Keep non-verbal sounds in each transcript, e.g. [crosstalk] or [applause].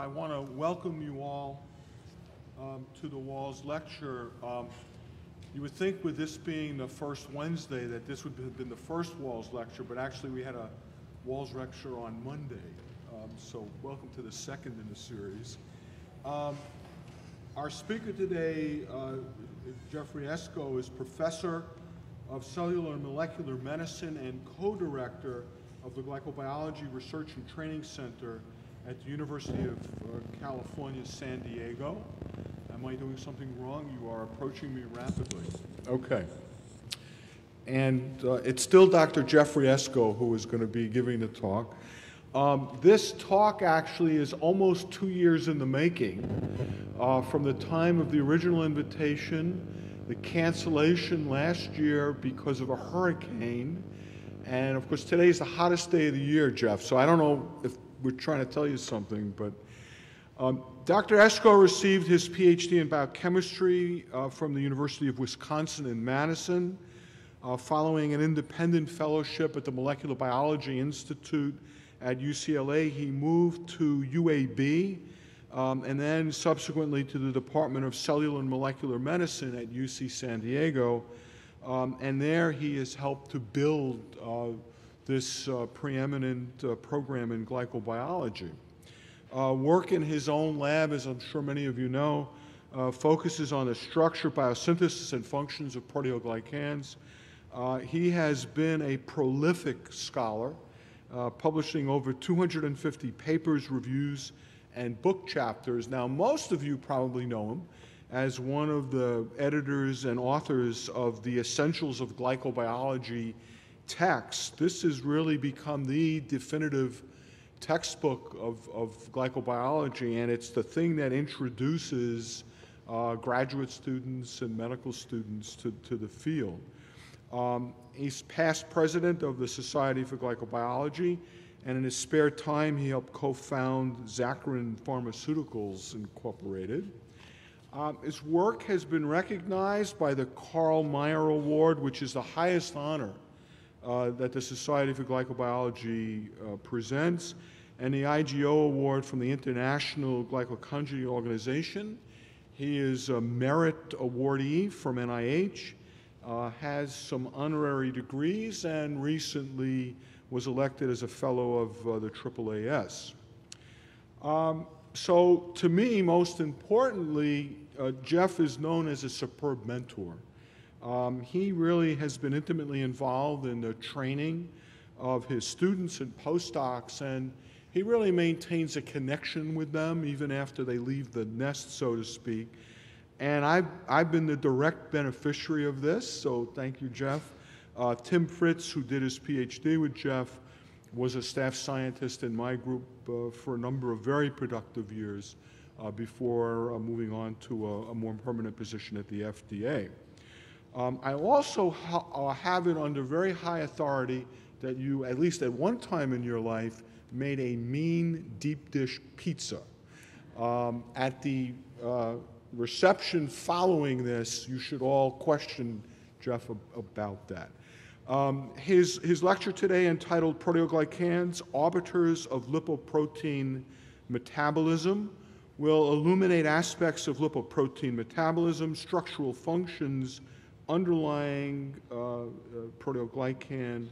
I want to welcome you all um, to the WALS Lecture. Um, You would think with this being the first Wednesday that this would have been the first WALS Lecture, but actually we had a WALS Lecture on Monday. Um, So welcome to the second in the series. Um, Our speaker today, uh, Jeffrey Esko, is Professor of Cellular and Molecular Medicine and co-director of the Glycobiology Research and Training Center at the University of uh, California, San Diego. Am I doing something wrong? You are approaching me rapidly. Okay. And uh, it's still Dr. Jeffrey Esko who is going to be giving the talk. Um, this talk actually is almost two years in the making. Uh, from the time of the original invitation, the cancellation last year because of a hurricane, and of course today is the hottest day of the year, Jeff. So I don't know if we're trying to tell you something, but um, Dr. Esko received his PhD in biochemistry uh, from the University of Wisconsin in Madison, uh, following an independent fellowship at the Molecular Biology Institute at UCLA. He moved to UAB um, and then subsequently to the Department of Cellular and Molecular Medicine at UC San Diego. Um, and there he has helped to build uh, this uh, preeminent uh, program in glycobiology. Uh, work in his own lab, as I'm sure many of you know, uh, focuses on the structure, biosynthesis, and functions of proteoglycans. Uh, he has been a prolific scholar, publishing over 250 papers, reviews, and book chapters. Now, most of you probably know him as one of the editors and authors of the Essentials of Glycobiology text. This has really become the definitive textbook of, of glycobiology, and it's the thing that introduces uh, graduate students and medical students to, to the field. Um, he's past president of the Society for Glycobiology, and in his spare time, he helped co-found Zacharon Pharmaceuticals Incorporated. Um, his work has been recognized by the Karl Meyer Award, which is the highest honor uh, that the Society for Glycobiology uh, presents, and the IGO Award from the International Glycoconjugate Organization. He is a merit awardee from NIH, uh, has some honorary degrees, and recently was elected as a fellow of uh, the AAAS. Um, so, to me, most importantly, uh, Jeff is known as a superb mentor. Um, he really has been intimately involved in the training of his students and postdocs, and he really maintains a connection with them even after they leave the nest, so to speak. And I've, I've been the direct beneficiary of this, so thank you, Jeff. Uh, Tim Fritz, who did his PhD with Jeff, was a staff scientist in my group uh, for a number of very productive years uh, before uh, moving on to a, a, more permanent position at the FDA. Um, I also ha uh, have it under very high authority that you, at least at one time in your life, made a mean deep dish pizza. Um, at the uh, reception following this, you should all question Jeff ab about that. Um, his, his lecture today entitled Proteoglycans, Arbiters of Lipoprotein Metabolism will illuminate aspects of lipoprotein metabolism, structural functions underlying uh, uh, proteoglycan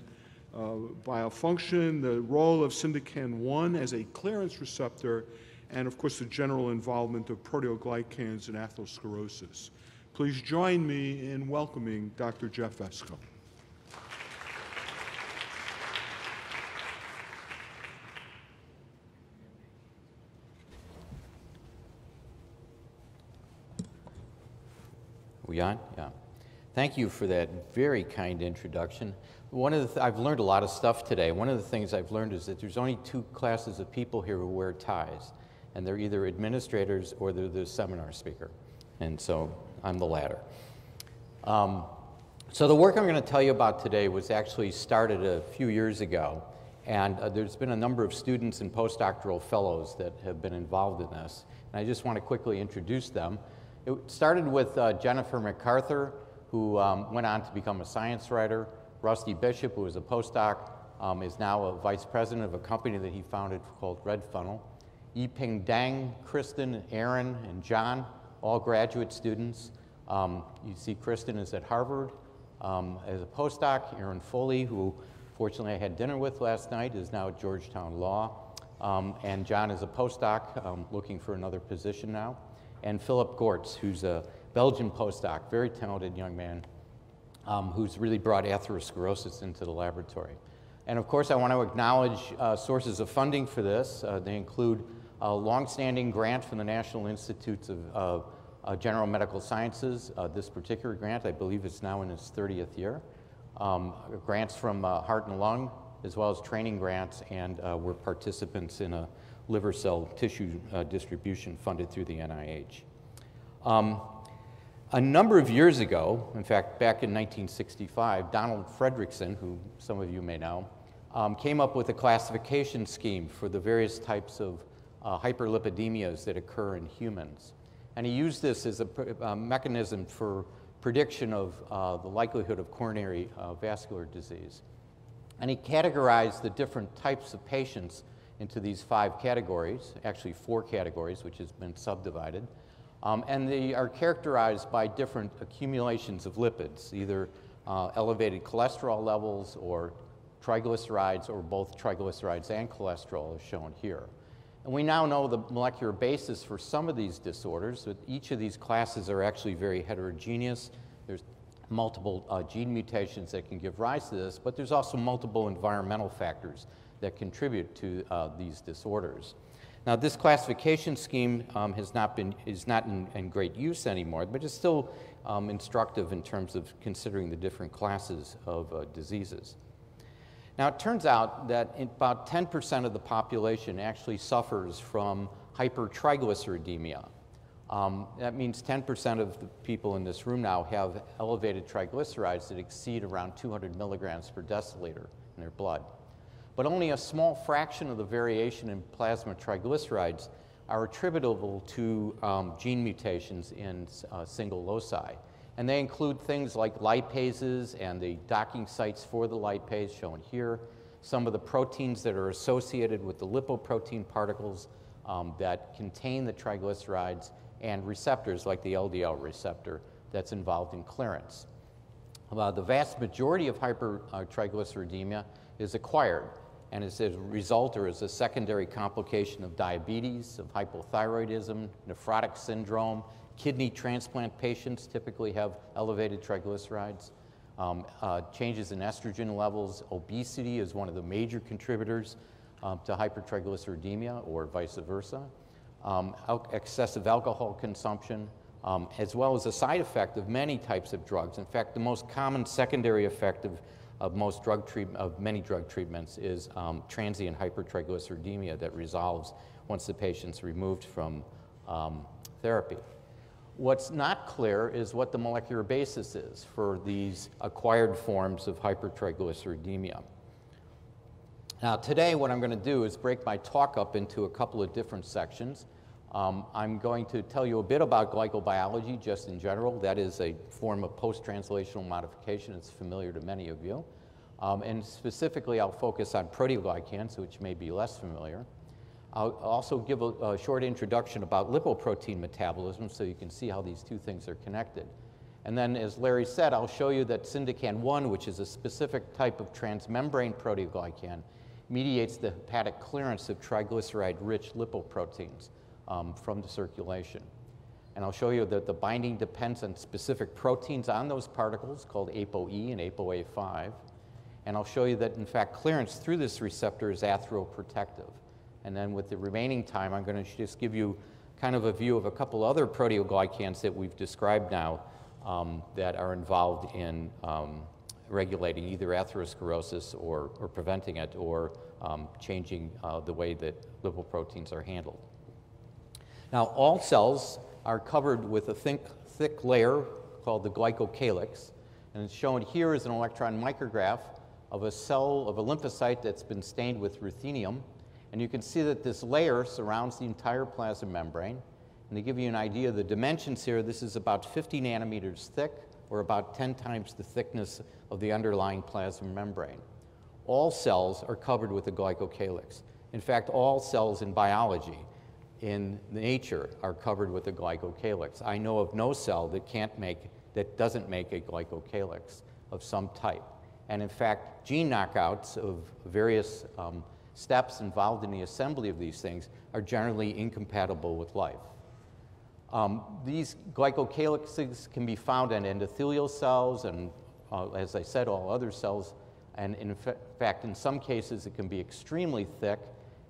uh, biofunction, the role of syndecan-1 as a clearance receptor, and of course the general involvement of proteoglycans in atherosclerosis. Please join me in welcoming Dr. Jeff Esko. We on? Yeah. Thank you for that very kind introduction. One of the th I've learned a lot of stuff today. One of the things I've learned is that there's only two classes of people here who wear ties, and they're either administrators or they're the seminar speaker. And so I'm the latter. Um, so the work I'm going to tell you about today was actually started a few years ago, and uh, there's been a number of students and postdoctoral fellows that have been involved in this. And I just want to quickly introduce them. It started with uh, Jennifer McArthur, who um, went on to become a science writer. Rusty Bishop, who was a postdoc, um, is now a vice president of a company that he founded called Red Funnel. Yiping Dang, Kristen, Aaron, and John, all graduate students. Um, you see Kristen is at Harvard um, as a postdoc. Aaron Foley, who fortunately I had dinner with last night, is now at Georgetown Law. Um, and John is a postdoc um, looking for another position now. And Philip Gordts, who's a Belgian postdoc, very talented young man um, who's really brought atherosclerosis into the laboratory. And of course, I want to acknowledge uh, sources of funding for this. Uh, they include a longstanding grant from the National Institutes of, uh, General Medical Sciences. Uh, this particular grant, I believe, is now in its 30th year. Um, grants from uh, Heart and Lung, as well as training grants, and uh, we're participants in a liver cell tissue distribution funded through the NIH. Um, a number of years ago, in fact, back in 1965, Donald Fredrickson, who some of you may know, um, came up with a classification scheme for the various types of uh, hyperlipidemias that occur in humans. And he used this as a, a mechanism for prediction of uh, the likelihood of coronary uh, vascular disease. And he categorized the different types of patients into these five categories, actually four categories, which has been subdivided. Um, and they are characterized by different accumulations of lipids, either uh, elevated cholesterol levels or triglycerides, or both triglycerides and cholesterol, as shown here. And we now know the molecular basis for some of these disorders, but each of these classes are actually very heterogeneous. There's multiple uh, gene mutations that can give rise to this, but there's also multiple environmental factors that contribute to uh, these disorders. Now, this classification scheme um, has not been, is not in, in, great use anymore, but it's still um, instructive in terms of considering the different classes of uh, diseases. Now, it turns out that about 10% of the population actually suffers from hypertriglyceridemia. Um, that means 10% of the people in this room now have elevated triglycerides that exceed around 200 milligrams per deciliter in their blood but only a small fraction of the variation in plasma triglycerides are attributable to um, gene mutations in uh, single loci. And they include things like lipases and the docking sites for the lipase shown here, some of the proteins that are associated with the lipoprotein particles um, that contain the triglycerides, and receptors like the LDL receptor that's involved in clearance. Uh, the vast majority of hypertriglyceridemia is acquired and as a result or as a secondary complication of diabetes, of hypothyroidism, nephrotic syndrome. Kidney transplant patients typically have elevated triglycerides. Um, uh, changes in estrogen levels, obesity is one of the major contributors um, to hypertriglyceridemia or vice versa. Um, excessive alcohol consumption, um, as well as a side effect of many types of drugs. In fact, the most common secondary effect of of most drug treatment, of many drug treatments is um, transient hypertriglyceridemia that resolves once the patient's removed from um, therapy. What's not clear is what the molecular basis is for these acquired forms of hypertriglyceridemia. Now, today, what I'm going to do is break my talk up into a couple of different sections. Um, I'm going to tell you a bit about glycobiology just in general. That is a form of post-translational modification. It's familiar to many of you. Um, and specifically, I'll focus on proteoglycans, which may be less familiar. I'll also give a, a short introduction about lipoprotein metabolism so you can see how these two things are connected. And then, as Larry said, I'll show you that syndecan-1, which is a specific type of transmembrane proteoglycan, mediates the hepatic clearance of triglyceride-rich lipoproteins um, from the circulation. And I'll show you that the binding depends on specific proteins on those particles called ApoE and ApoA5. And I'll show you that, in fact, clearance through this receptor is atheroprotective. And then with the remaining time, I'm going to just give you kind of a view of a couple other proteoglycans that we've described now um, that are involved in um, regulating either atherosclerosis or, or preventing it or um, changing uh, the way that lipoproteins are handled. Now, all cells are covered with a thick, thick layer called the glycocalyx, and it's shown here is an electron micrograph of a cell of a lymphocyte that's been stained with ruthenium. And you can see that this layer surrounds the entire plasma membrane. And to give you an idea of the dimensions here, this is about 50 nanometers thick, or about 10 times the thickness of the underlying plasma membrane. All cells are covered with a glycocalyx. In fact, all cells in biology in nature are covered with a glycocalyx. I know of no cell that can't make, that doesn't make a glycocalyx of some type. And in fact, gene knockouts of various um, steps involved in the assembly of these things are generally incompatible with life. Um, these glycocalyxes can be found in endothelial cells and, uh, as I said, all other cells. And in fa fact, in some cases, it can be extremely thick.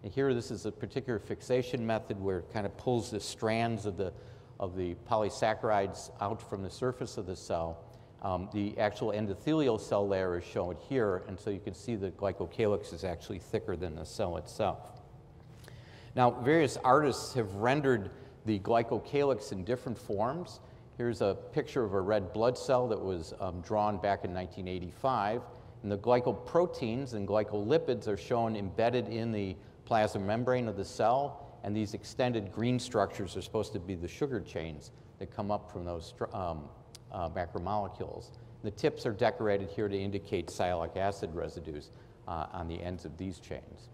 And here, this is a particular fixation method where it kind of pulls the strands of the, of the polysaccharides out from the surface of the cell. Um, the actual endothelial cell layer is shown here, and so you can see the glycocalyx is actually thicker than the cell itself. Now, various artists have rendered the glycocalyx in different forms. Here's a picture of a red blood cell that was um, drawn back in 1985. And the glycoproteins and glycolipids are shown embedded in the plasma membrane of the cell. And these extended green structures are supposed to be the sugar chains that come up from those um, uh, macromolecules. The tips are decorated here to indicate sialic acid residues uh, on the ends of these chains.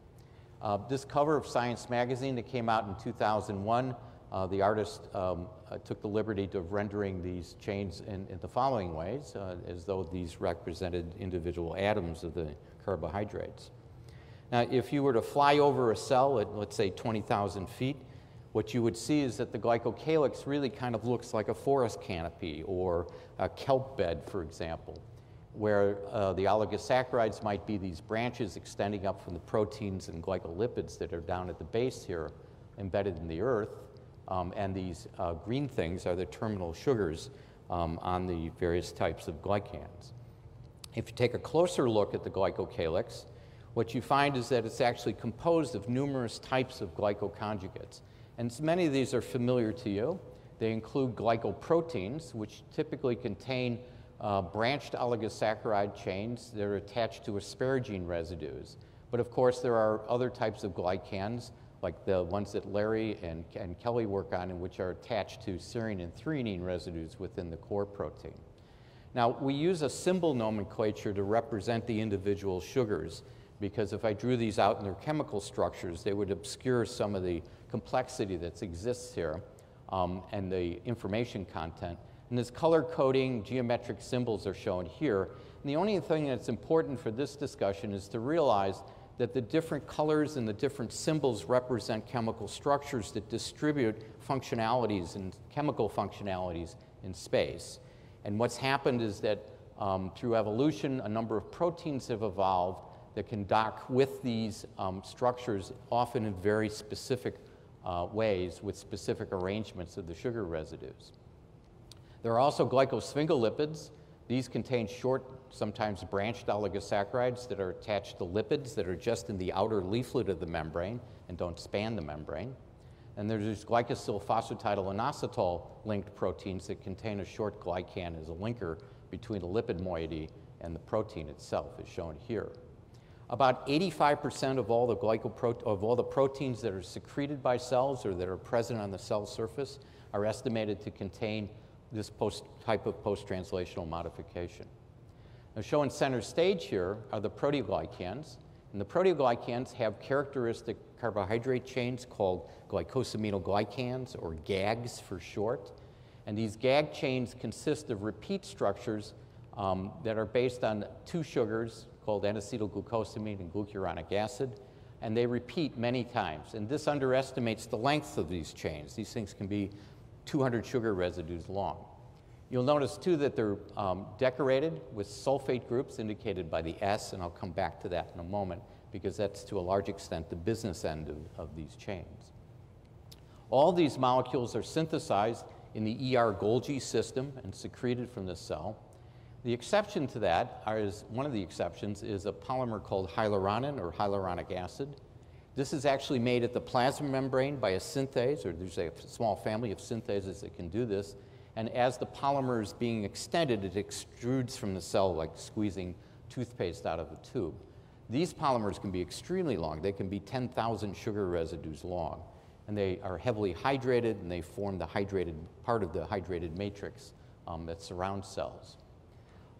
Uh, this cover of Science magazine that came out in 2001, uh, the artist um, uh, took the liberty of rendering these chains in, in the following ways, uh, as though these represented individual atoms of the carbohydrates. Now, if you were to fly over a cell at, let's say, 20,000 feet, what you would see is that the glycocalyx really kind of looks like a forest canopy or a kelp bed, for example where uh, the oligosaccharides might be these branches extending up from the proteins and glycolipids that are down at the base here, embedded in the earth. Um, and these uh, green things are the terminal sugars um, on the various types of glycans. If you take a closer look at the glycocalyx, what you find is that it's actually composed of numerous types of glycoconjugates. And many of these are familiar to you. They include glycoproteins, which typically contain uh, branched oligosaccharide chains that are attached to asparagine residues. But of course, there are other types of glycans, like the ones that Larry and, and Kelly work on, and which are attached to serine and threonine residues within the core protein. Now, we use a symbol nomenclature to represent the individual sugars, because if I drew these out in their chemical structures, they would obscure some of the complexity that exists here um, and the information content. And this color coding geometric symbols are shown here. And the only thing that's important for this discussion is to realize that the different colors and the different symbols represent chemical structures that distribute functionalities and chemical functionalities in space. And what's happened is that um, through evolution, a number of proteins have evolved that can dock with these um, structures, often in very specific uh, ways with specific arrangements of the sugar residues. There are also glycosphingolipids. These contain short, sometimes branched oligosaccharides that are attached to lipids that are just in the outer leaflet of the membrane and don't span the membrane. And there's glycosyl phosphatidylinositol linked proteins that contain a short glycan as a linker between the lipid moiety and the protein itself, as shown here. About 85% of all the of all the proteins that are secreted by cells or that are present on the cell surface are estimated to contain this post type of post-translational modification. Now shown center stage here are the proteoglycans, and the proteoglycans have characteristic carbohydrate chains called glycosaminoglycans, or GAGs for short. And these GAG chains consist of repeat structures um, that are based on two sugars called N-acetylglucosamine and glucuronic acid, and they repeat many times. And this underestimates the length of these chains. These things can be 200 sugar residues long. You'll notice too that they're um, decorated with sulfate groups indicated by the S, and I'll come back to that in a moment because that's to a large extent the business end of, of these chains. All these molecules are synthesized in the ER Golgi system and secreted from the cell. The exception to that is, one of the exceptions is a polymer called hyaluronan or hyaluronic acid. This is actually made at the plasma membrane by a synthase, or there's a small family of synthases that can do this. And as the polymer is being extended, it extrudes from the cell like squeezing toothpaste out of a tube. These polymers can be extremely long. They can be 10,000 sugar residues long. And they are heavily hydrated, and they form the hydrated part of the hydrated matrix um, that surrounds cells.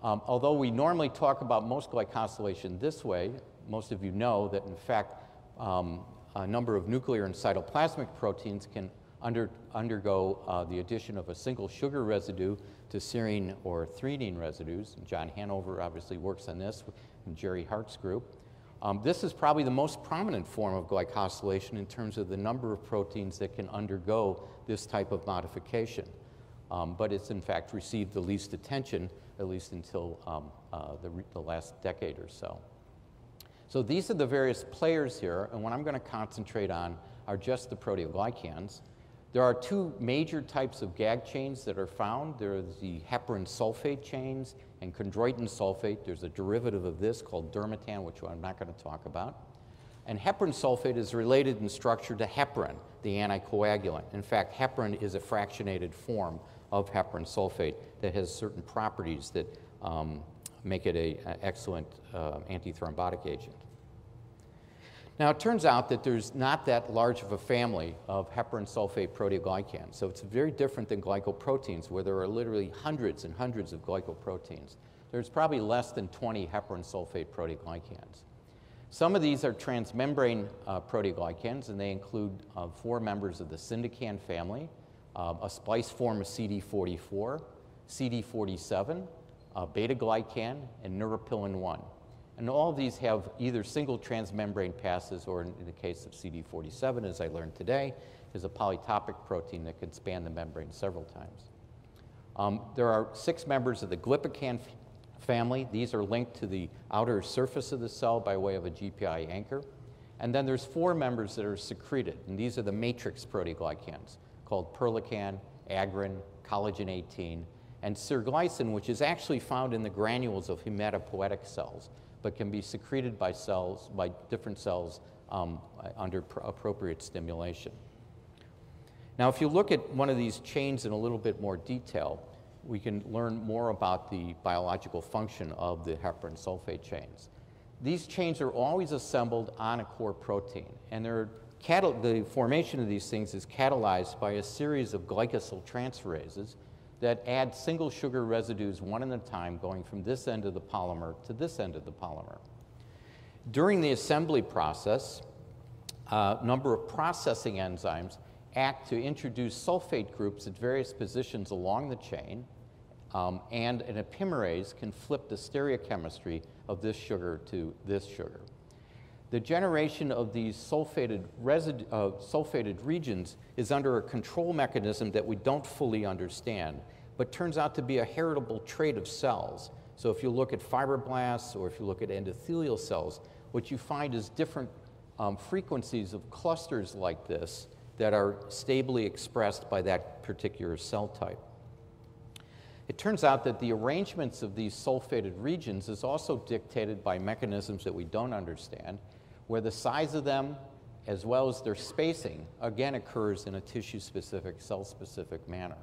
Um, although we normally talk about most glycosylation this way, most of you know that in fact um, a number of nuclear and cytoplasmic proteins can under, undergo uh, the addition of a single sugar residue to serine or threonine residues. John Hanover obviously works on this in Jerry Hart's group. Um, this is probably the most prominent form of glycosylation in terms of the number of proteins that can undergo this type of modification. Um, but it's in fact received the least attention, at least until um, uh, the, the last decade or so. So these are the various players here, and what I'm going to concentrate on are just the proteoglycans. There are two major types of GAG chains that are found. There are the heparan sulfate chains and chondroitin sulfate. There's a derivative of this called dermatan, which I'm not going to talk about. And heparan sulfate is related in structure to heparin, the anticoagulant. In fact, heparin is a fractionated form of heparan sulfate that has certain properties that um, make it an excellent uh, antithrombotic agent. Now, it turns out that there's not that large of a family of heparan sulfate proteoglycans. So it's very different than glycoproteins, where there are literally hundreds and hundreds of glycoproteins. There's probably less than 20 heparan sulfate proteoglycans. Some of these are transmembrane uh, proteoglycans, and they include uh, four members of the syndecan family, uh, a splice form of CD44, CD47, beta glycan, and neuropilin 1. And all of these have either single transmembrane passes or, in the case of CD47, as I learned today, is a polytopic protein that can span the membrane several times. Um, there are six members of the glypican family. These are linked to the outer surface of the cell by way of a GPI anchor. And then there's four members that are secreted, and these are the matrix proteoglycans called perlecan, agrin, collagen 18, and serglycin, which is actually found in the granules of hematopoietic cells but can be secreted by cells, by different cells um, under appropriate stimulation. Now, if you look at one of these chains in a little bit more detail, we can learn more about the biological function of the heparan sulfate chains. These chains are always assembled on a core protein, and the formation of these things is catalyzed by a series of glycosyltransferases that add single sugar residues one at a time going from this end of the polymer to this end of the polymer. During the assembly process, a number of processing enzymes act to introduce sulfate groups at various positions along the chain, um, and an epimerase can flip the stereochemistry of this sugar to this sugar. The generation of these sulfated, uh, sulfated regions is under a control mechanism that we don't fully understand but turns out to be a heritable trait of cells. So if you look at fibroblasts or if you look at endothelial cells, what you find is different um, frequencies of clusters like this that are stably expressed by that particular cell type. It turns out that the arrangements of these sulfated regions is also dictated by mechanisms that we don't understand, where the size of them, as well as their spacing, again occurs in a tissue-specific, cell-specific manner.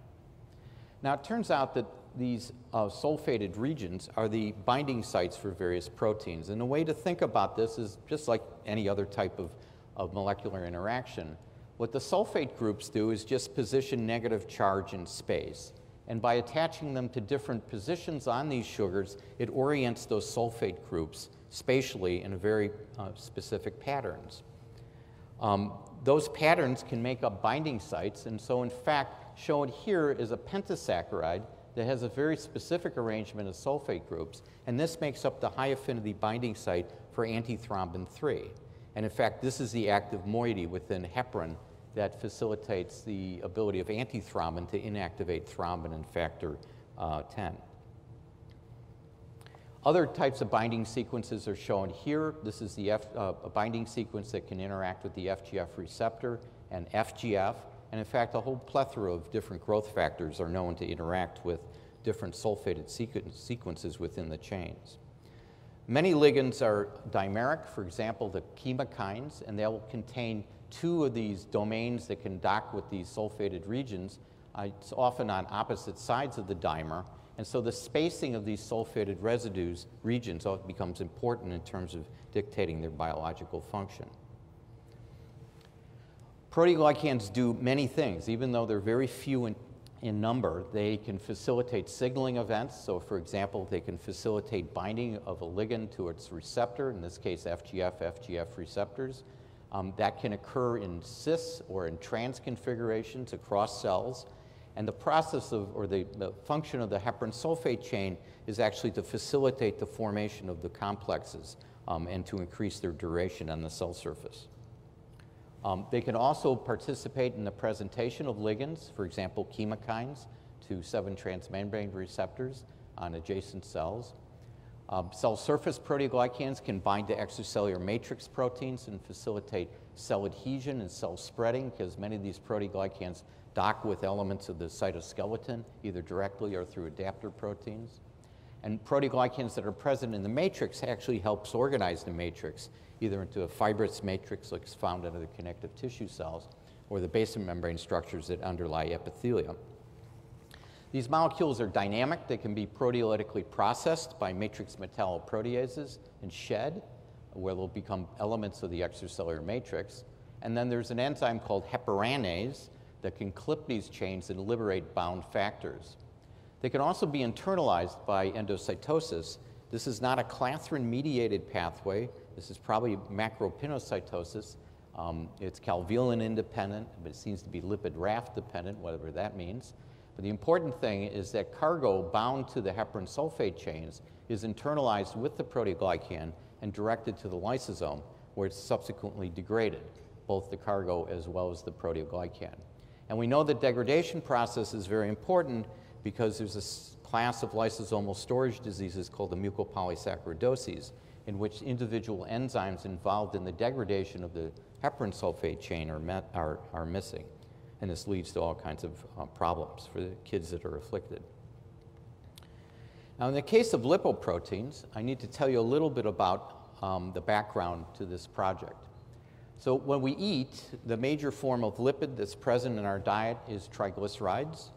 Now, it turns out that these uh, sulfated regions are the binding sites for various proteins. And the way to think about this is just like any other type of, of molecular interaction. What the sulfate groups do is just position negative charge in space. And by attaching them to different positions on these sugars, it orients those sulfate groups spatially in very uh, specific patterns. Um, those patterns can make up binding sites, and so in fact, shown here is a pentasaccharide that has a very specific arrangement of sulfate groups, and this makes up the high affinity binding site for antithrombin 3. And in fact, this is the active moiety within heparin that facilitates the ability of antithrombin to inactivate thrombin in factor uh, 10. Other types of binding sequences are shown here. This is the F, uh, a binding sequence that can interact with the FGF receptor and FGF. And in fact, a whole plethora of different growth factors are known to interact with different sulfated sequences within the chains. Many ligands are dimeric, for example, the chemokines, and they'll contain two of these domains that can dock with these sulfated regions. Uh, it's often on opposite sides of the dimer, and so the spacing of these sulfated residues regions becomes important in terms of dictating their biological function. Proteoglycans do many things. Even though they're very few in, in number, they can facilitate signaling events. So, for example, they can facilitate binding of a ligand to its receptor, in this case, FGF, FGF receptors. Um, that can occur in cis or in trans configurations across cells. And the process of, or the, the function of the heparan sulfate chain is actually to facilitate the formation of the complexes um, and to increase their duration on the cell surface. Um, they can also participate in the presentation of ligands, for example, chemokines to 7 transmembrane receptors on adjacent cells. Um, cell surface proteoglycans can bind to extracellular matrix proteins and facilitate cell adhesion and cell spreading because many of these proteoglycans dock with elements of the cytoskeleton, either directly or through adapter proteins. And proteoglycans that are present in the matrix actually helps organize the matrix, either into a fibrous matrix like is found under the connective tissue cells, or the basement membrane structures that underlie epithelium. These molecules are dynamic. They can be proteolytically processed by matrix metalloproteases and shed, where they'll become elements of the extracellular matrix. And then there's an enzyme called heparanase that can clip these chains and liberate bound factors. They can also be internalized by endocytosis. This is not a clathrin-mediated pathway. This is probably macropinocytosis. Um, it's caveolin independent, but it seems to be lipid raft dependent, whatever that means. But the important thing is that cargo bound to the heparan sulfate chains is internalized with the proteoglycan and directed to the lysosome, where it's subsequently degraded, both the cargo as well as the proteoglycan. And we know the degradation process is very important because there's a class of lysosomal storage diseases called the mucopolysaccharidoses, in which individual enzymes involved in the degradation of the heparan sulfate chain are, met, are, are missing. And this leads to all kinds of uh, problems for the kids that are afflicted. Now, in the case of lipoproteins, I need to tell you a little bit about um, the background to this project. So, when we eat, the major form of lipid that's present in our diet is triglycerides.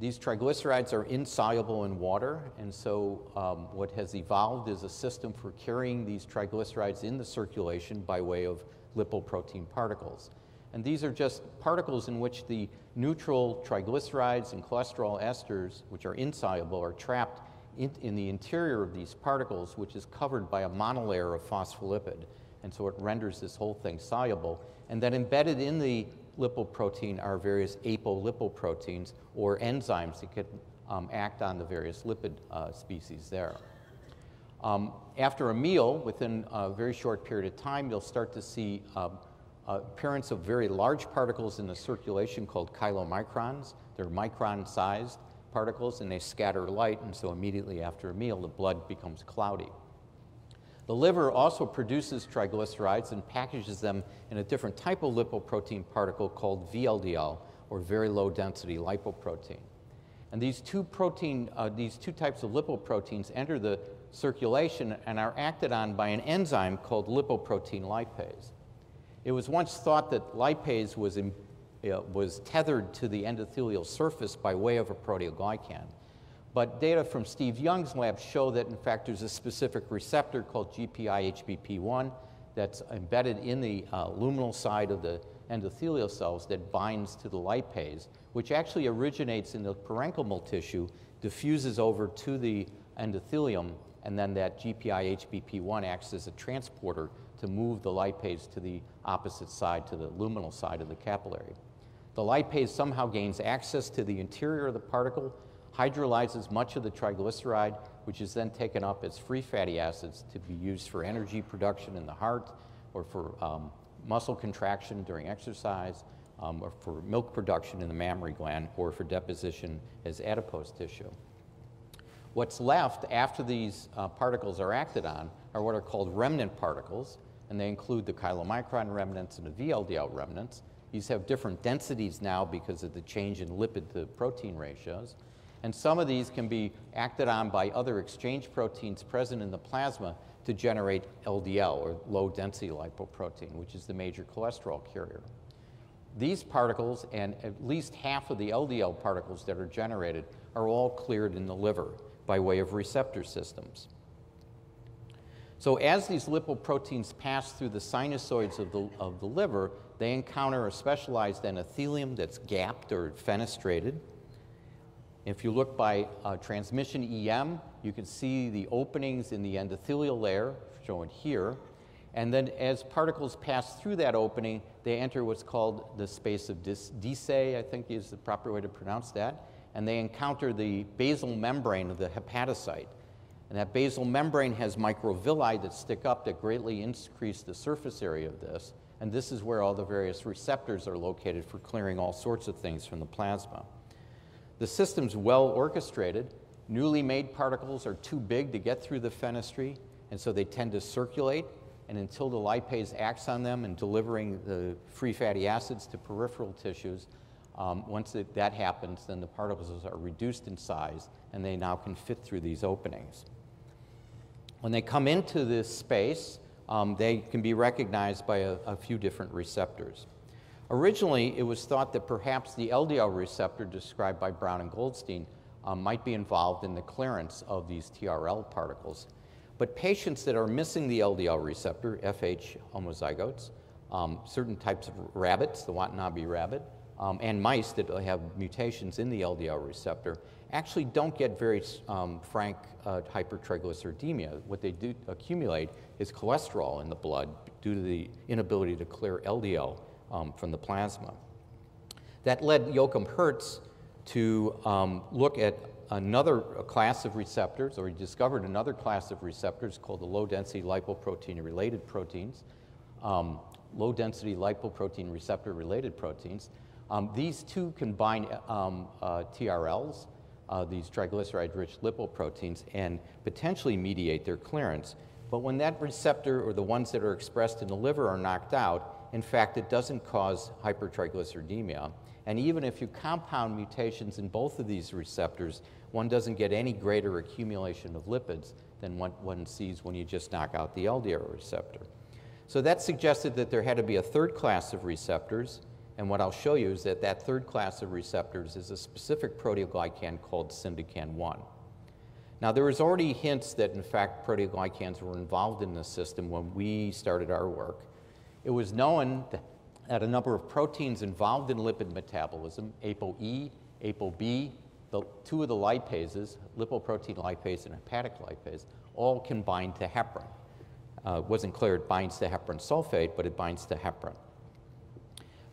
These triglycerides are insoluble in water, and so um, what has evolved is a system for carrying these triglycerides in the circulation by way of lipoprotein particles. And these are just particles in which the neutral triglycerides and cholesterol esters, which are insoluble, are trapped in, in the interior of these particles, which is covered by a monolayer of phospholipid. And so it renders this whole thing soluble. And then embedded in the lipoprotein are various apolipoproteins or enzymes that can um, act on the various lipid uh, species there. Um, after a meal, within a very short period of time, you'll start to see uh, appearance of very large particles in the circulation called chylomicrons. They're micron-sized particles and they scatter light, and so immediately after a meal, the blood becomes cloudy. The liver also produces triglycerides and packages them in a different type of lipoprotein particle called VLDL, or very low density lipoprotein. And these two protein, uh, these two types of lipoproteins enter the circulation and are acted on by an enzyme called lipoprotein lipase. It was once thought that lipase was, in, uh, was tethered to the endothelial surface by way of a proteoglycan. But data from Steve Young's lab show that, in fact, there's a specific receptor called GPI-HBP1 that's embedded in the uh, luminal side of the endothelial cells that binds to the lipase, which actually originates in the parenchymal tissue, diffuses over to the endothelium, and then that GPI-HBP1 acts as a transporter to move the lipase to the opposite side, to the luminal side of the capillary. The lipase somehow gains access to the interior of the particle hydrolyzes much of the triglyceride, which is then taken up as free fatty acids to be used for energy production in the heart or for um, muscle contraction during exercise um, or for milk production in the mammary gland or for deposition as adipose tissue. What's left after these uh, particles are acted on are what are called remnant particles, and they include the chylomicron remnants and the VLDL remnants. These have different densities now because of the change in lipid to protein ratios. And some of these can be acted on by other exchange proteins present in the plasma to generate LDL, or low density lipoprotein, which is the major cholesterol carrier. These particles, and at least half of the LDL particles that are generated, are all cleared in the liver by way of receptor systems. So as these lipoproteins pass through the sinusoids of the, of the liver, they encounter a specialized endothelium that's gapped or fenestrated. If you look by uh, transmission EM, you can see the openings in the endothelial layer shown here. And then as particles pass through that opening, they enter what's called the space of dis- Dissay, I think is the proper way to pronounce that. And they encounter the basal membrane of the hepatocyte. And that basal membrane has microvilli that stick up that greatly increase the surface area of this. And this is where all the various receptors are located for clearing all sorts of things from the plasma. The system's well orchestrated. Newly made particles are too big to get through the fenestrae, and so they tend to circulate. And until the lipase acts on them and delivering the free fatty acids to peripheral tissues, um, once it, that happens, then the particles are reduced in size and they now can fit through these openings. When they come into this space, um, they can be recognized by a, a, few different receptors. Originally, it was thought that perhaps the LDL receptor described by Brown and Goldstein um, might be involved in the clearance of these TRL particles. But patients that are missing the LDL receptor, FH homozygotes, um, certain types of rabbits, the Watanabe rabbit, um, and mice that have mutations in the LDL receptor actually don't get very um, frank uh, hypertriglyceridemia. What they do accumulate is cholesterol in the blood due to the inability to clear LDL um, from the plasma. That led Joachim Herz to um, look at another class of receptors, or he discovered another class of receptors called the low density lipoprotein related proteins, um, low density lipoprotein receptor related proteins. Um, these two can bind um, uh, TRLs, uh, these triglyceride rich lipoproteins, and potentially mediate their clearance. But when that receptor or the ones that are expressed in the liver are knocked out, in fact, it doesn't cause hypertriglyceridemia. And even if you compound mutations in both of these receptors, one doesn't get any greater accumulation of lipids than what one sees when you just knock out the LDL receptor. So that suggested that there had to be a third class of receptors and what I'll show you is that that third class of receptors is a specific proteoglycan called syndecan-1. Now, there was already hints that, in fact, proteoglycans were involved in this system when we started our work. It was known that a number of proteins involved in lipid metabolism, ApoE, ApoB, the, two of the lipases, lipoprotein lipase and hepatic lipase, all can bind to heparin. Uh, wasn't clear it binds to heparan sulfate, but it binds to heparin.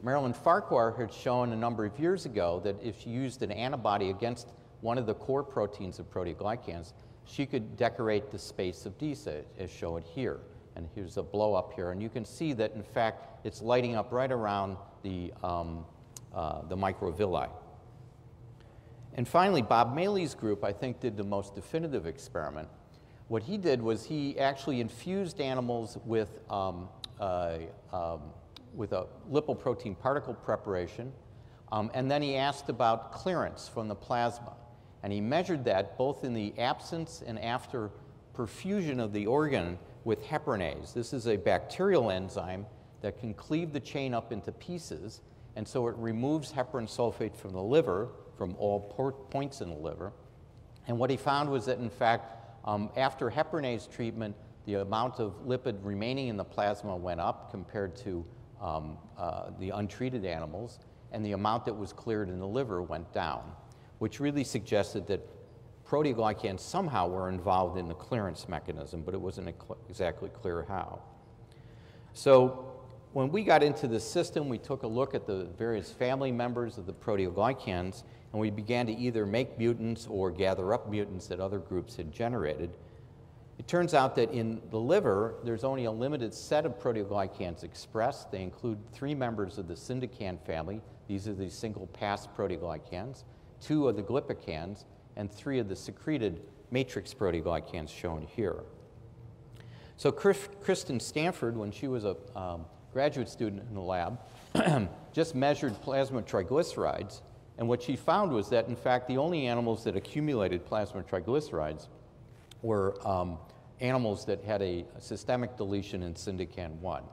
Marilyn Farquhar had shown a number of years ago that if she used an antibody against one of the core proteins of proteoglycans, she could decorate the space of Disse, as shown here. And here's a blow up here, and you can see that in fact it's lighting up right around the, um, uh, the microvilli. And finally, Bob Mahley's group, I think, did the most definitive experiment. What he did was he actually infused animals with um, uh, um, with a lipoprotein particle preparation. Um, and then he asked about clearance from the plasma. And he measured that both in the absence and after perfusion of the organ with heparinase. This is a bacterial enzyme that can cleave the chain up into pieces. And so it removes heparan sulfate from the liver, from all points in the liver. And what he found was that, in fact, um, after heparinase treatment, the amount of lipid remaining in the plasma went up compared to um, uh, the untreated animals, and the amount that was cleared in the liver went down, which really suggested that proteoglycans somehow were involved in the clearance mechanism, but it wasn't exactly clear how. So when we got into the system, we took a look at the various family members of the proteoglycans, and we began to either make mutants or gather up mutants that other groups had generated. It turns out that in the liver, there's only a limited set of proteoglycans expressed. They include three members of the syndecan family. These are the single pass proteoglycans, two of the glypicans, and three of the secreted matrix proteoglycans shown here. So Kristen Stanford, when she was a um, graduate student in the lab, [clears throat] just measured plasma triglycerides, and what she found was that, in fact, the only animals that accumulated plasma triglycerides were um, animals that had a, systemic deletion in syndecan1,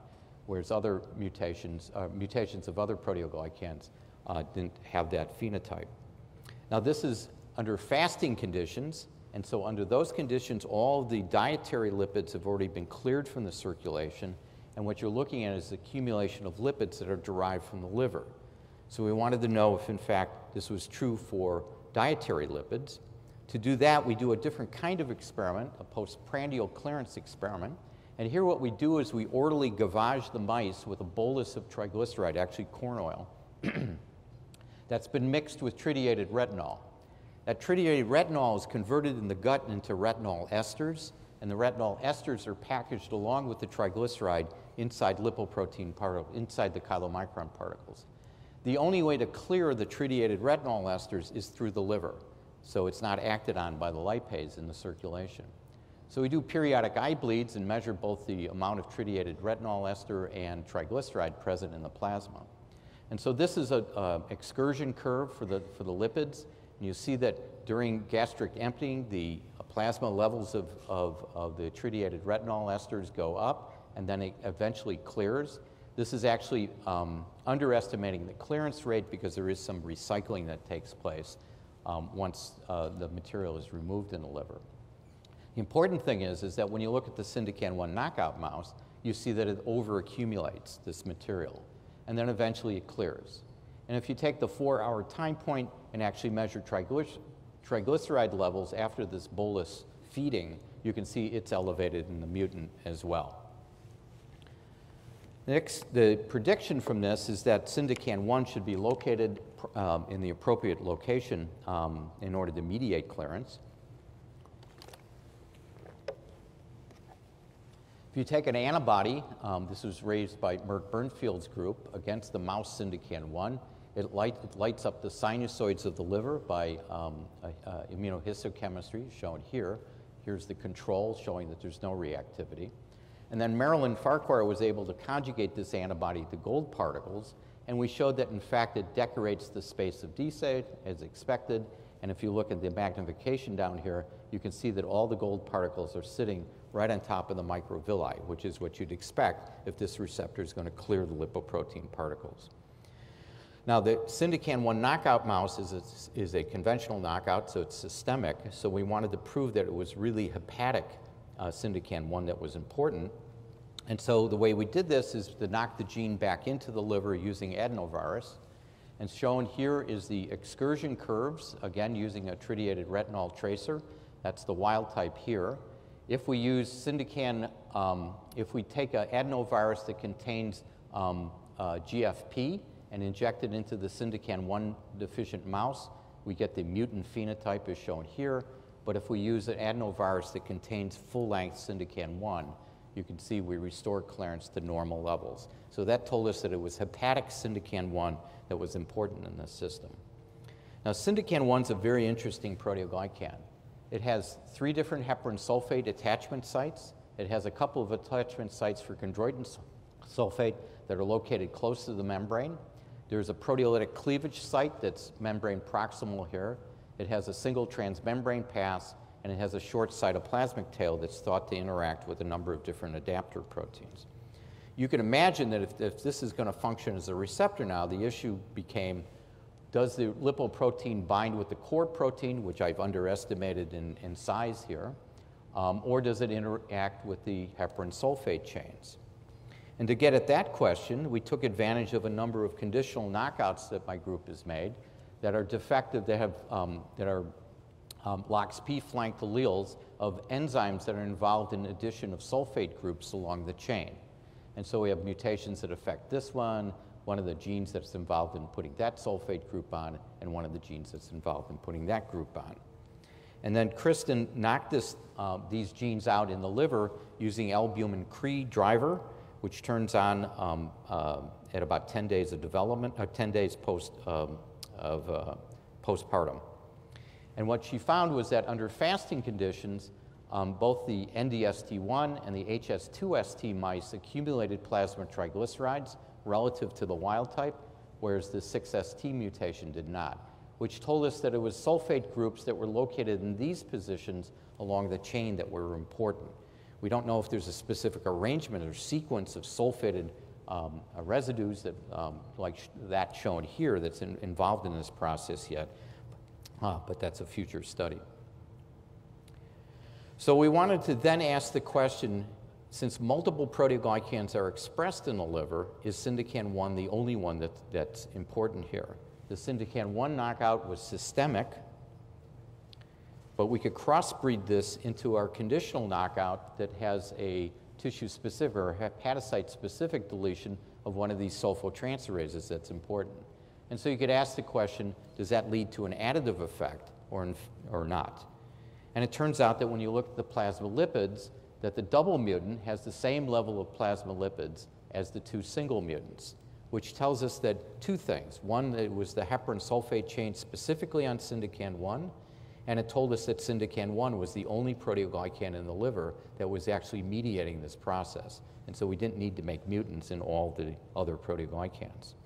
whereas other mutations, uh, mutations of other proteoglycans uh, didn't have that phenotype. Now, this is under fasting conditions, and so under those conditions, all the dietary lipids have already been cleared from the circulation, and what you're looking at is the accumulation of lipids that are derived from the liver. So we wanted to know if, in fact, this was true for dietary lipids, to do that, we do a different kind of experiment, a postprandial clearance experiment. And here what we do is we orderly gavage the mice with a bolus of triglyceride, actually corn oil, [clears throat] that's been mixed with tritiated retinol. That tritiated retinol is converted in the gut into retinol esters, and the retinol esters are packaged along with the triglyceride inside lipoprotein particles, inside the chylomicron particles. The only way to clear the tritiated retinol esters is through the liver, so it's not acted on by the lipase in the circulation. So we do periodic eye bleeds and measure both the amount of tritiated retinol ester and triglyceride present in the plasma. And so this is an excursion curve for the, for the lipids. And you see that during gastric emptying, the plasma levels of, of, of the tritiated retinol esters go up, and then it eventually clears. This is actually um, underestimating the clearance rate because there is some recycling that takes place um, once uh, the material is removed in the liver. The important thing is, is that when you look at the Syndican-1 knockout mouse, you see that it overaccumulates this material, and then eventually it clears. And if you take the four-hour time point and actually measure triglycer triglyceride levels after this bolus feeding, you can see it's elevated in the mutant as well. Next, the prediction from this is that Syndican-1 should be located um, in the appropriate location um, in order to mediate clearance. If you take an antibody, um, this was raised by Merck Burnfield's group against the mouse Syndican-1, it, light, it, lights up the sinusoids of the liver by uh, uh, immunohistochemistry, shown here. Here's the control, showing that there's no reactivity. And then Marilyn Farquhar was able to conjugate this antibody to gold particles, and we showed that, in fact, it decorates the space of DSAID as expected. And if you look at the magnification down here, you can see that all the gold particles are sitting right on top of the microvilli, which is what you'd expect if this receptor is going to clear the lipoprotein particles. Now, the Syndican-1 knockout mouse is a, is a conventional knockout, so it's systemic. So we wanted to prove that it was really hepatic uh, Syndican-1 that was important. And so the way we did this is to knock the gene back into the liver using adenovirus. And shown here is the excursion curves, again using a tritiated retinol tracer. That's the wild type here. If we use Syndican, um, if we take an adenovirus that contains um, uh, GFP, and inject it into the Syndican-1 deficient mouse, we get the mutant phenotype as shown here. But if we use an adenovirus that contains full-length Syndican-1, you can see we restored clearance to normal levels. So that told us that it was hepatic Syndican-1 that was important in this system. Now, Syndican-1 is a very interesting proteoglycan. It has three different heparan sulfate attachment sites. It has a couple of attachment sites for chondroitin sulfate that are located close to the membrane. There's a proteolytic cleavage site that's membrane proximal here. It has a single transmembrane pass, and it has a short cytoplasmic tail that's thought to interact with a number of different adapter proteins. You can imagine that if, if this is going to function as a receptor now, the issue became, does the lipoprotein bind with the core protein, which I've underestimated in, in size here, um, or does it interact with the heparan sulfate chains? And to get at that question, we took advantage of a number of conditional knockouts that my group has made that are defective, that, have, um, that are um, LOXP flanked alleles of enzymes that are involved in addition of sulfate groups along the chain. And so we have mutations that affect this one, one of the genes that's involved in putting that sulfate group on, and one of the genes that's involved in putting that group on. And then Kristen knocked this, uh, these genes out in the liver using albumin Cree driver, which turns on um, uh, at about 10 days of development, uh, 10 days post um, of uh, postpartum. And what she found was that under fasting conditions, um, both the NDST1 and the HS2ST mice accumulated plasma triglycerides relative to the wild type, whereas the 6ST mutation did not, which told us that it was sulfate groups that were located in these positions along the chain that were important. We don't know if there's a specific arrangement or sequence of sulfated um, residues that, um, like sh that shown here that's in, involved in this process yet, but that's a future study. So we wanted to then ask the question, since multiple proteoglycans are expressed in the liver, is Syndican-1 the only one that, that's important here? The Syndican-1 knockout was systemic, but we could crossbreed this into our conditional knockout that has a tissue-specific or hepatocyte-specific deletion of one of these sulfotransferases that's important. And so you could ask the question, does that lead to an additive effect or, in, or not? And it turns out that when you look at the plasma lipids, that the double mutant has the same level of plasma lipids as the two single mutants, which tells us that two things. One, it was the heparin sulfate chain specifically on syndecan1, and it told us that syndecan1 was the only proteoglycan in the liver that was actually mediating this process. And so we didn't need to make mutants in all the other proteoglycans.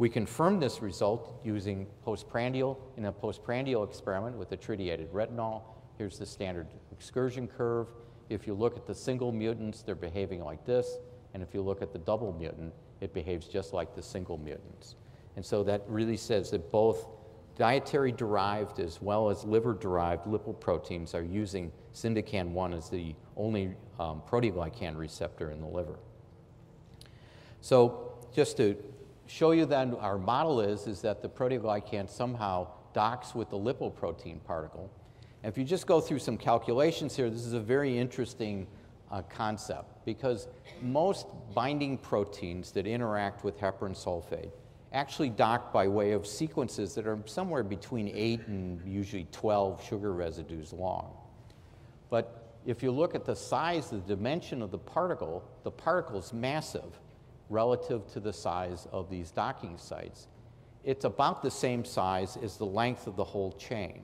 We confirmed this result using postprandial, in a postprandial experiment with a tritiated retinol. Here's the standard excursion curve. If you look at the single mutants, they're behaving like this. And if you look at the double mutant, it behaves just like the single mutants. And so that really says that both dietary derived as well as liver derived lipoproteins are using syndecan1 as the only um, proteoglycan receptor in the liver. So just to show you then our model is, is that the proteoglycan somehow docks with the lipoprotein particle. And if you just go through some calculations here, this is a very interesting uh, concept because most binding proteins that interact with heparin sulfate actually dock by way of sequences that are somewhere between 8 and usually 12 sugar residues long. But if you look at the size, the dimension of the particle, the particle is massive relative to the size of these docking sites. It's about the same size as the length of the whole chain.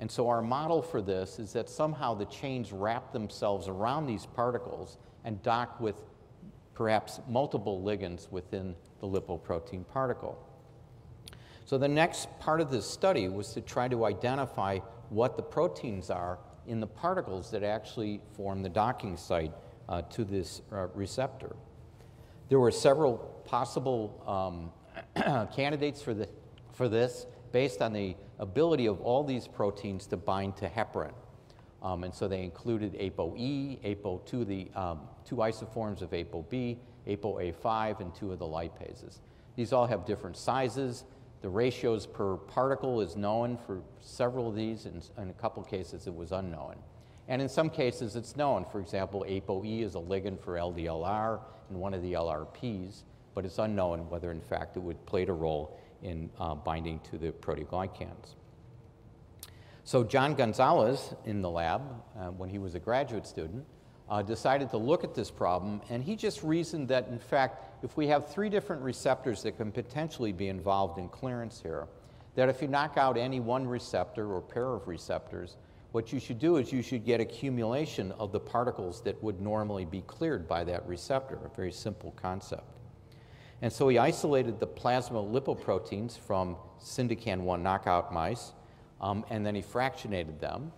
And so our model for this is that somehow the chains wrap themselves around these particles and dock with perhaps multiple ligands within the lipoprotein particle. So the next part of this study was to try to identify what the proteins are in the particles that actually form the docking site uh, to this uh, receptor. There were several possible um, [clears throat] candidates for, the, for this based on the ability of all these proteins to bind to heparin. Um, and so they included ApoE, APO2, the um, two isoforms of ApoB, ApoA5, and two of the lipases. These all have different sizes. The ratios per particle is known for several of these. and in a couple cases, it was unknown. And in some cases, it's known. For example, ApoE is a ligand for LDLR in one of the LRPs, but it's unknown whether, in fact, it would play a role in uh, binding to the proteoglycans. So John Gonzalez in the lab, uh, when he was a graduate student, uh, decided to look at this problem, and he just reasoned that, in fact, if we have three different receptors that can potentially be involved in clearance here, that if you knock out any one receptor or pair of receptors, what you should do is you should get accumulation of the particles that would normally be cleared by that receptor, a very simple concept. And so he isolated the plasma lipoproteins from syndecan1 knockout mice, um, and then he fractionated them.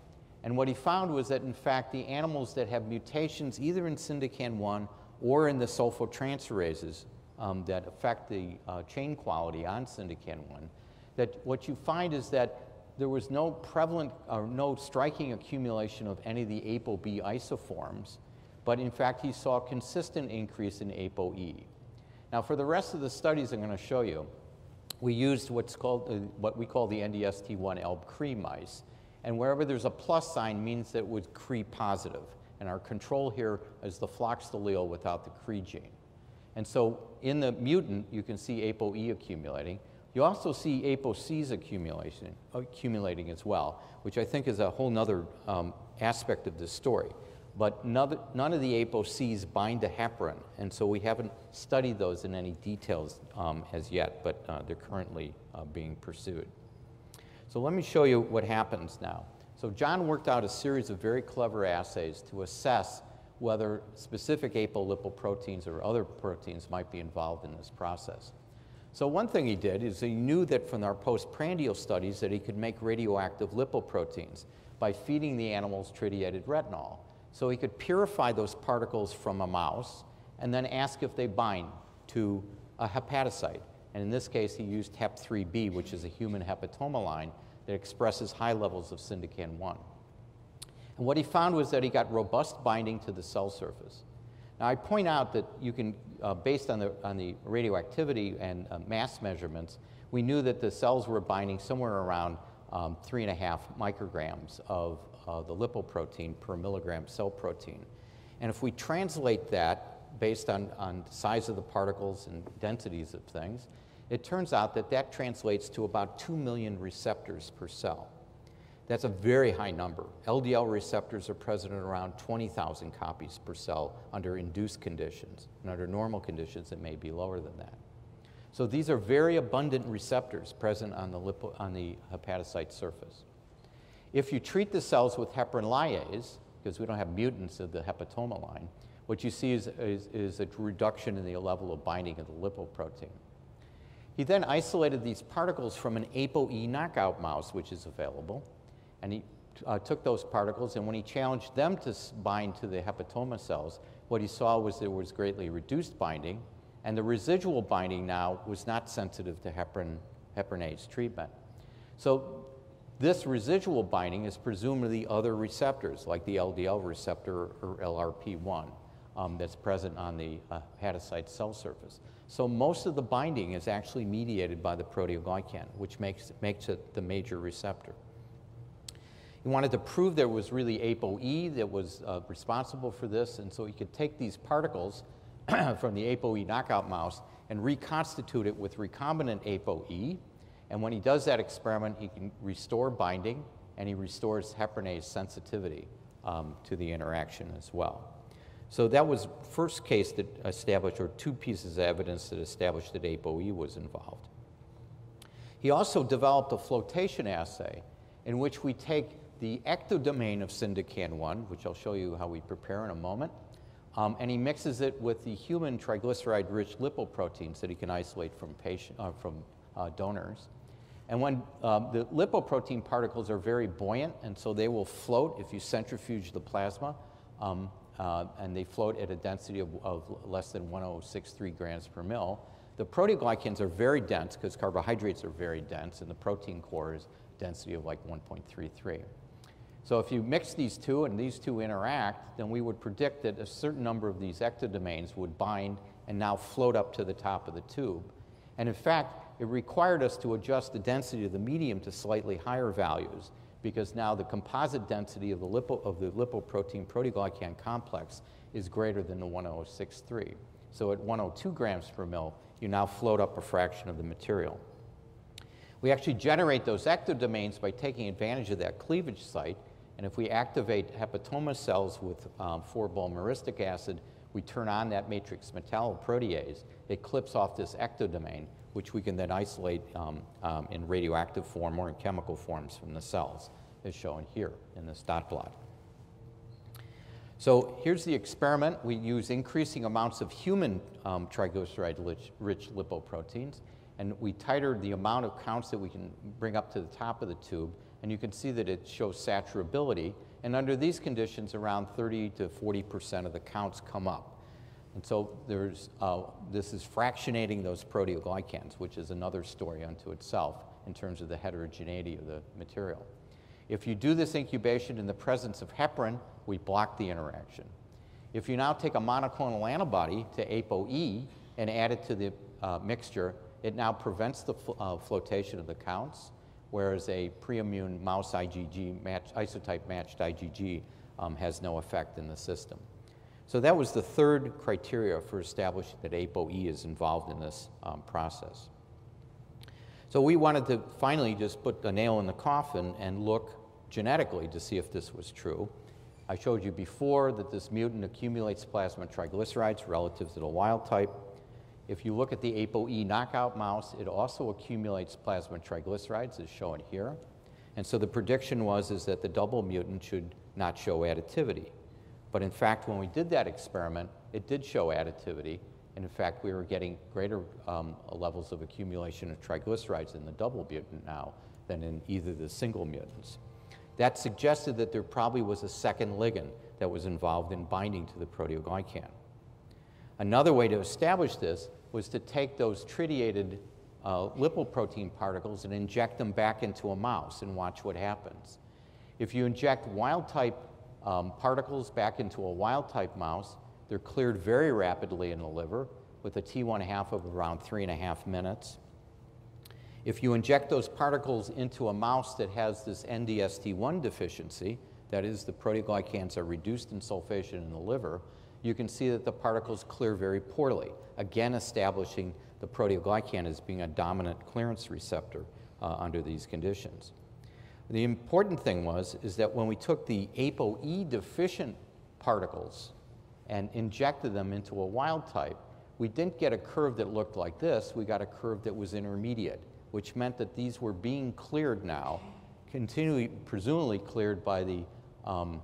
And what he found was that, in fact, the animals that have mutations either in syndecan1 or in the sulfotransferases um, that affect the uh, chain quality on syndecan1, that what you find is that there was no prevalent or no striking accumulation of any of the ApoB isoforms, but in fact, he saw a consistent increase in ApoE. Now, for the rest of the studies I'm going to show you, we used what's called, uh, what we call the NDST1 ELB-CRE mice, and wherever there's a plus sign means that it was CRE. And our control here is the flox allele without the CRE gene. And so in the mutant, you can see ApoE accumulating. You also see ApoCs accumulation, accumulating as well, which I think is a whole other um, aspect of this story. But none, none of the ApoCs bind to heparin, and so we haven't studied those in any details um, as yet, but uh, they're currently uh, being pursued. So let me show you what happens now. So John worked out a series of very clever assays to assess whether specific apolipoproteins or other proteins might be involved in this process. So one thing he did is he knew that from our postprandial studies that he could make radioactive lipoproteins by feeding the animals tritiated retinol. So he could purify those particles from a mouse and then ask if they bind to a hepatocyte. And in this case, he used HEP3B, which is a human hepatoma line that expresses high levels of syndecan1. And what he found was that he got robust binding to the cell surface. Now, I point out that you can, uh, based on the, on the radioactivity and uh, mass measurements, we knew that the cells were binding somewhere around um, three and a half micrograms of uh, the lipoprotein per milligram cell protein. And if we translate that based on, on size of the particles and densities of things, it turns out that that translates to about 2 million receptors per cell. That's a very high number. LDL receptors are present in around 20,000 copies per cell under induced conditions. And under normal conditions, it may be lower than that. So these are very abundant receptors present on the, lipo, on the hepatocyte surface. If you treat the cells with heparin lyase, because we don't have mutants of the hepatoma line, what you see is, is, is a reduction in the level of binding of the lipoprotein. He then isolated these particles from an ApoE knockout mouse, which is available, and he uh, took those particles, and when he challenged them to bind to the hepatoma cells, what he saw was there was greatly reduced binding, and the residual binding now was not sensitive to heparin, heparinase treatment. So this residual binding is presumably other receptors, like the LDL receptor or LRP1 um, that's present on the uh, hepatocyte cell surface. So most of the binding is actually mediated by the proteoglycan, which makes, makes it the major receptor. He wanted to prove there was really ApoE that was uh, responsible for this, and so he could take these particles [clears throat] from the ApoE knockout mouse and reconstitute it with recombinant ApoE. And when he does that experiment, he can restore binding and he restores heparinase sensitivity um, to the interaction as well. So that was first case that established, or two pieces of evidence that established that ApoE was involved. He also developed a flotation assay in which we take the ectodomain of Syndecan1, which I'll show you how we prepare in a moment, um, and he mixes it with the human triglyceride-rich lipoproteins that he can isolate from, patient, uh, from uh, donors. And when um, the lipoprotein particles are very buoyant, and so they will float if you centrifuge the plasma, um, uh, and they float at a density of, of, less than 1063 grams per mil. The proteoglycans are very dense because carbohydrates are very dense, and the protein core is density of like 1.33. So if you mix these two and these two interact, then we would predict that a certain number of these ectodomains would bind and now float up to the top of the tube. And in fact, it required us to adjust the density of the medium to slightly higher values because now the composite density of the, lipo, of the lipoprotein proteoglycan complex is greater than the 1063. So at 102 grams per mil, you now float up a fraction of the material. We actually generate those ectodomains by taking advantage of that cleavage site and if we activate hepatoma cells with um, 4-bulmyristic acid, we turn on that matrix metalloprotease. It clips off this ectodomain, which we can then isolate um, um, in radioactive form or in chemical forms from the cells, as shown here in this dot plot. So here's the experiment. We use increasing amounts of human um, triglyceride-rich lipoproteins, and we titer the amount of counts that we can bring up to the top of the tube and you can see that it shows saturability. And under these conditions, around 30 to 40% of the counts come up. And so there's, uh, this is fractionating those proteoglycans, which is another story unto itself in terms of the heterogeneity of the material. If you do this incubation in the presence of heparin, we block the interaction. If you now take a monoclonal antibody to ApoE and add it to the uh, mixture, it now prevents the uh, flotation of the counts whereas a pre-immune mouse IgG, match, isotype matched IgG, um, has no effect in the system. So that was the third criteria for establishing that ApoE is involved in this um, process. So we wanted to finally just put a nail in the coffin and look genetically to see if this was true. I showed you before that this mutant accumulates plasma triglycerides relative to the wild type. If you look at the ApoE knockout mouse, it also accumulates plasma triglycerides, as shown here. And so the prediction was is that the double mutant should not show additivity. But in fact, when we did that experiment, it did show additivity. And in fact, we were getting greater um, levels of accumulation of triglycerides in the double mutant now than in either the single mutants. That suggested that there probably was a second ligand that was involved in binding to the proteoglycan. Another way to establish this was to take those tritiated uh, lipoprotein particles and inject them back into a mouse and watch what happens. If you inject wild type um, particles back into a wild type mouse, they're cleared very rapidly in the liver with a T1 half of around three and a half minutes. If you inject those particles into a mouse that has this NDST1 deficiency, that is, the proteoglycans are reduced in sulfation in the liver, you can see that the particles clear very poorly, again establishing the proteoglycan as being a dominant clearance receptor uh, under these conditions. The important thing was is that when we took the ApoE deficient particles and injected them into a wild type, we didn't get a curve that looked like this, we got a curve that was intermediate, which meant that these were being cleared now, continually, presumably cleared by the, um,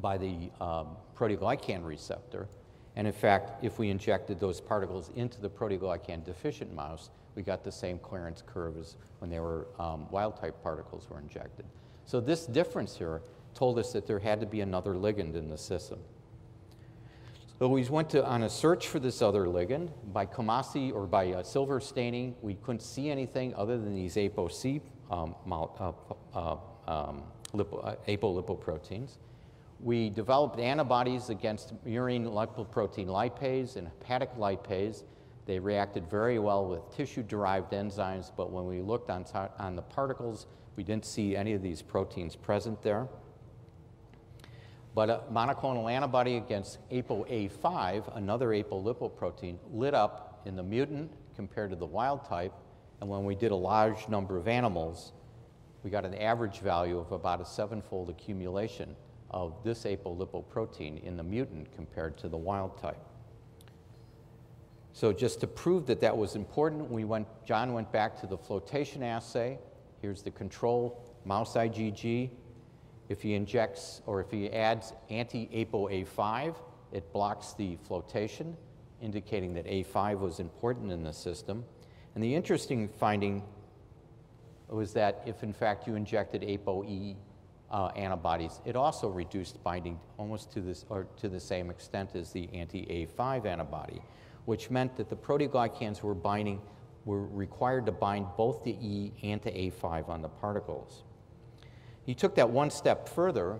by the um, proteoglycan receptor. And in fact, if we injected those particles into the proteoglycan deficient mouse, we got the same clearance curve as when they were um, wild type particles were injected. So this difference here told us that there had to be another ligand in the system. So we went to, on a search for this other ligand by Comasi or by uh, silver staining. We couldn't see anything other than these ApoC um, uh, uh, um, lipo, uh, apolipoproteins. We developed antibodies against murine lipoprotein lipase and hepatic lipase. They reacted very well with tissue-derived enzymes, but when we looked on, on the particles, we didn't see any of these proteins present there. But a monoclonal antibody against ApoA5, another apolipoprotein, lit up in the mutant compared to the wild type. And when we did a large number of animals, we got an average value of about a sevenfold accumulation of this apolipoprotein in the mutant compared to the wild type. So just to prove that that was important, we went, John went back to the flotation assay. Here's the control mouse IgG. If he injects or if he adds anti-ApoA5, it blocks the flotation, indicating that A5 was important in the system. And the interesting finding was that if in fact you injected ApoE uh, antibodies, it also reduced binding almost to, this, or to the same extent as the anti-A5 antibody, which meant that the proteoglycans were binding were required to bind both the E and to A5 on the particles. He took that one step further.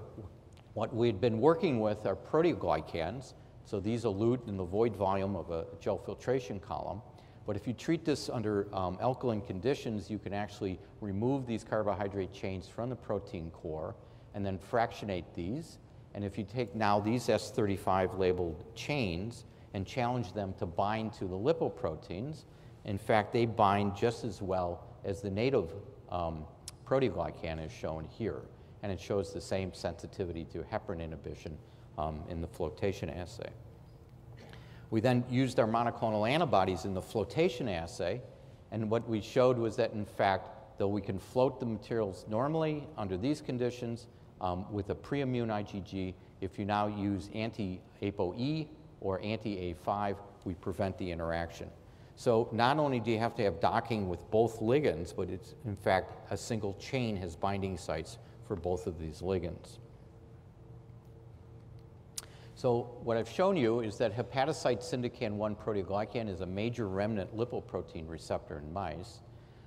What we had been working with are proteoglycans, so these elute in the void volume of a gel filtration column. But if you treat this under um, alkaline conditions, you can actually remove these carbohydrate chains from the protein core and then fractionate these. And if you take now these S35 labeled chains and challenge them to bind to the lipoproteins, in fact, they bind just as well as the native um, proteoglycan is shown here. And it shows the same sensitivity to heparin inhibition um, in the flotation assay. We then used our monoclonal antibodies in the flotation assay, and what we showed was that, in fact, though we can float the materials normally under these conditions um, with a pre-immune IgG, if you now use anti-ApoE or anti-A5, we prevent the interaction. So not only do you have to have docking with both ligands, but it's in fact a single chain has binding sites for both of these ligands. So what I've shown you is that hepatocyte syndecan-1 proteoglycan is a major remnant lipoprotein receptor in mice.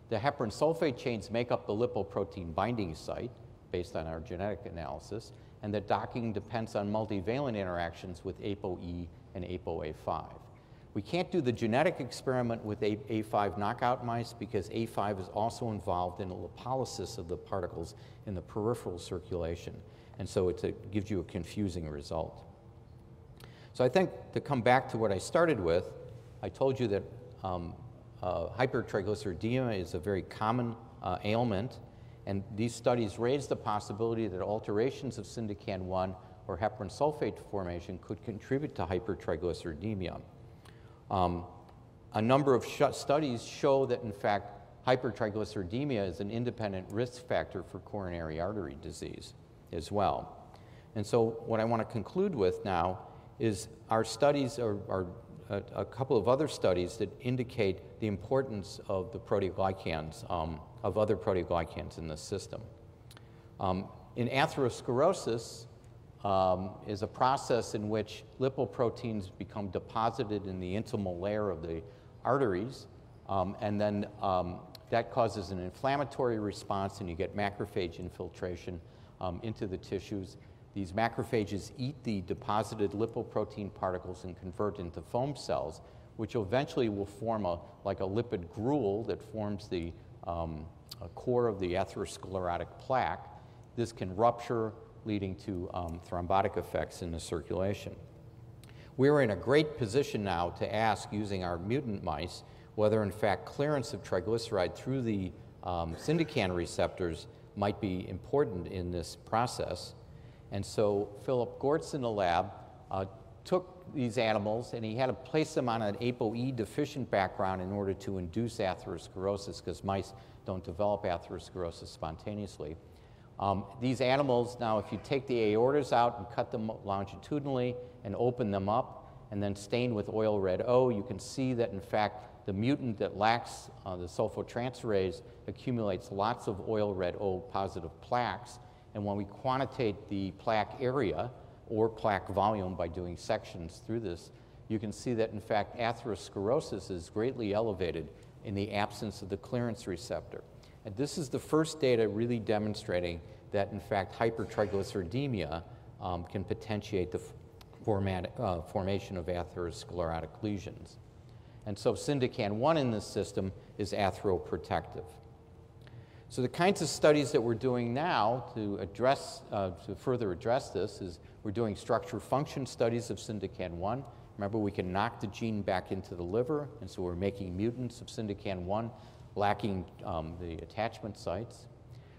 The heparan sulfate chains make up the lipoprotein binding site based on our genetic analysis, and that docking depends on multivalent interactions with ApoE and ApoA5. We can't do the genetic experiment with A A5 knockout mice because A5 is also involved in the lipolysis of the particles in the peripheral circulation. And so it gives you a confusing result. So I think to come back to what I started with, I told you that um, uh, hypertriglyceridemia is a very common uh, ailment, and these studies raise the possibility that alterations of syndecan-1 or heparan sulfate formation could contribute to hypertriglyceridemia. Um, a number of studies show that, in fact, hypertriglyceridemia is an independent risk factor for coronary artery disease as well. And so what I want to conclude with now is our studies are, are a, a, couple of other studies that indicate the importance of the proteoglycans, um, of other proteoglycans in the system. Um, in atherosclerosis um, is a process in which lipoproteins become deposited in the intimal layer of the arteries, um, and then um, that causes an inflammatory response and you get macrophage infiltration um, into the tissues these macrophages eat the deposited lipoprotein particles and convert into foam cells, which eventually will form a, like a lipid gruel that forms the um, core of the atherosclerotic plaque. This can rupture leading to um, thrombotic effects in the circulation. We're in a great position now to ask, using our mutant mice, whether in fact clearance of triglyceride through the um, syndecan receptors might be important in this process. And so Philip Gortz in the lab uh, took these animals and he had to place them on an ApoE deficient background in order to induce atherosclerosis because mice don't develop atherosclerosis spontaneously. Um, these animals, now if you take the aortas out and cut them longitudinally and open them up and then stain with oil red O, you can see that in fact the mutant that lacks uh, the sulfotransferase accumulates lots of oil red O positive plaques. And when we quantitate the plaque area or plaque volume by doing sections through this, you can see that in fact atherosclerosis is greatly elevated in the absence of the clearance receptor. And this is the first data really demonstrating that, in fact, hypertriglyceridemia um, can potentiate the format, uh, formation of atherosclerotic lesions. And so Syndecan-1 in this system is atheroprotective. So the kinds of studies that we're doing now to address, uh, to further address this is we're doing structure function studies of Syndecan-1. Remember, we can knock the gene back into the liver, and so we're making mutants of Syndecan-1 lacking um, the attachment sites.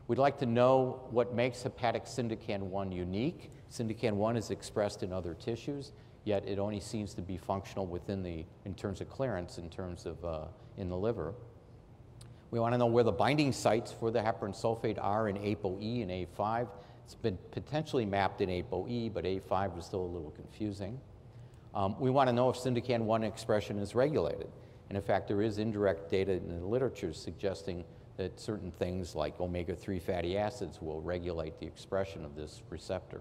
We'd like to know what makes hepatic syndecan-1 unique. Syndecan-1 is expressed in other tissues, yet it only seems to be functional within the, in terms of clearance, in terms of uh, in the liver. We want to know where the binding sites for the heparan sulfate are in ApoE and A5. It's been potentially mapped in ApoE, but A5 was still a little confusing. Um, we want to know if syndecan-1 expression is regulated. And in fact, there is indirect data in the literature suggesting that certain things like omega-3 fatty acids will regulate the expression of this receptor.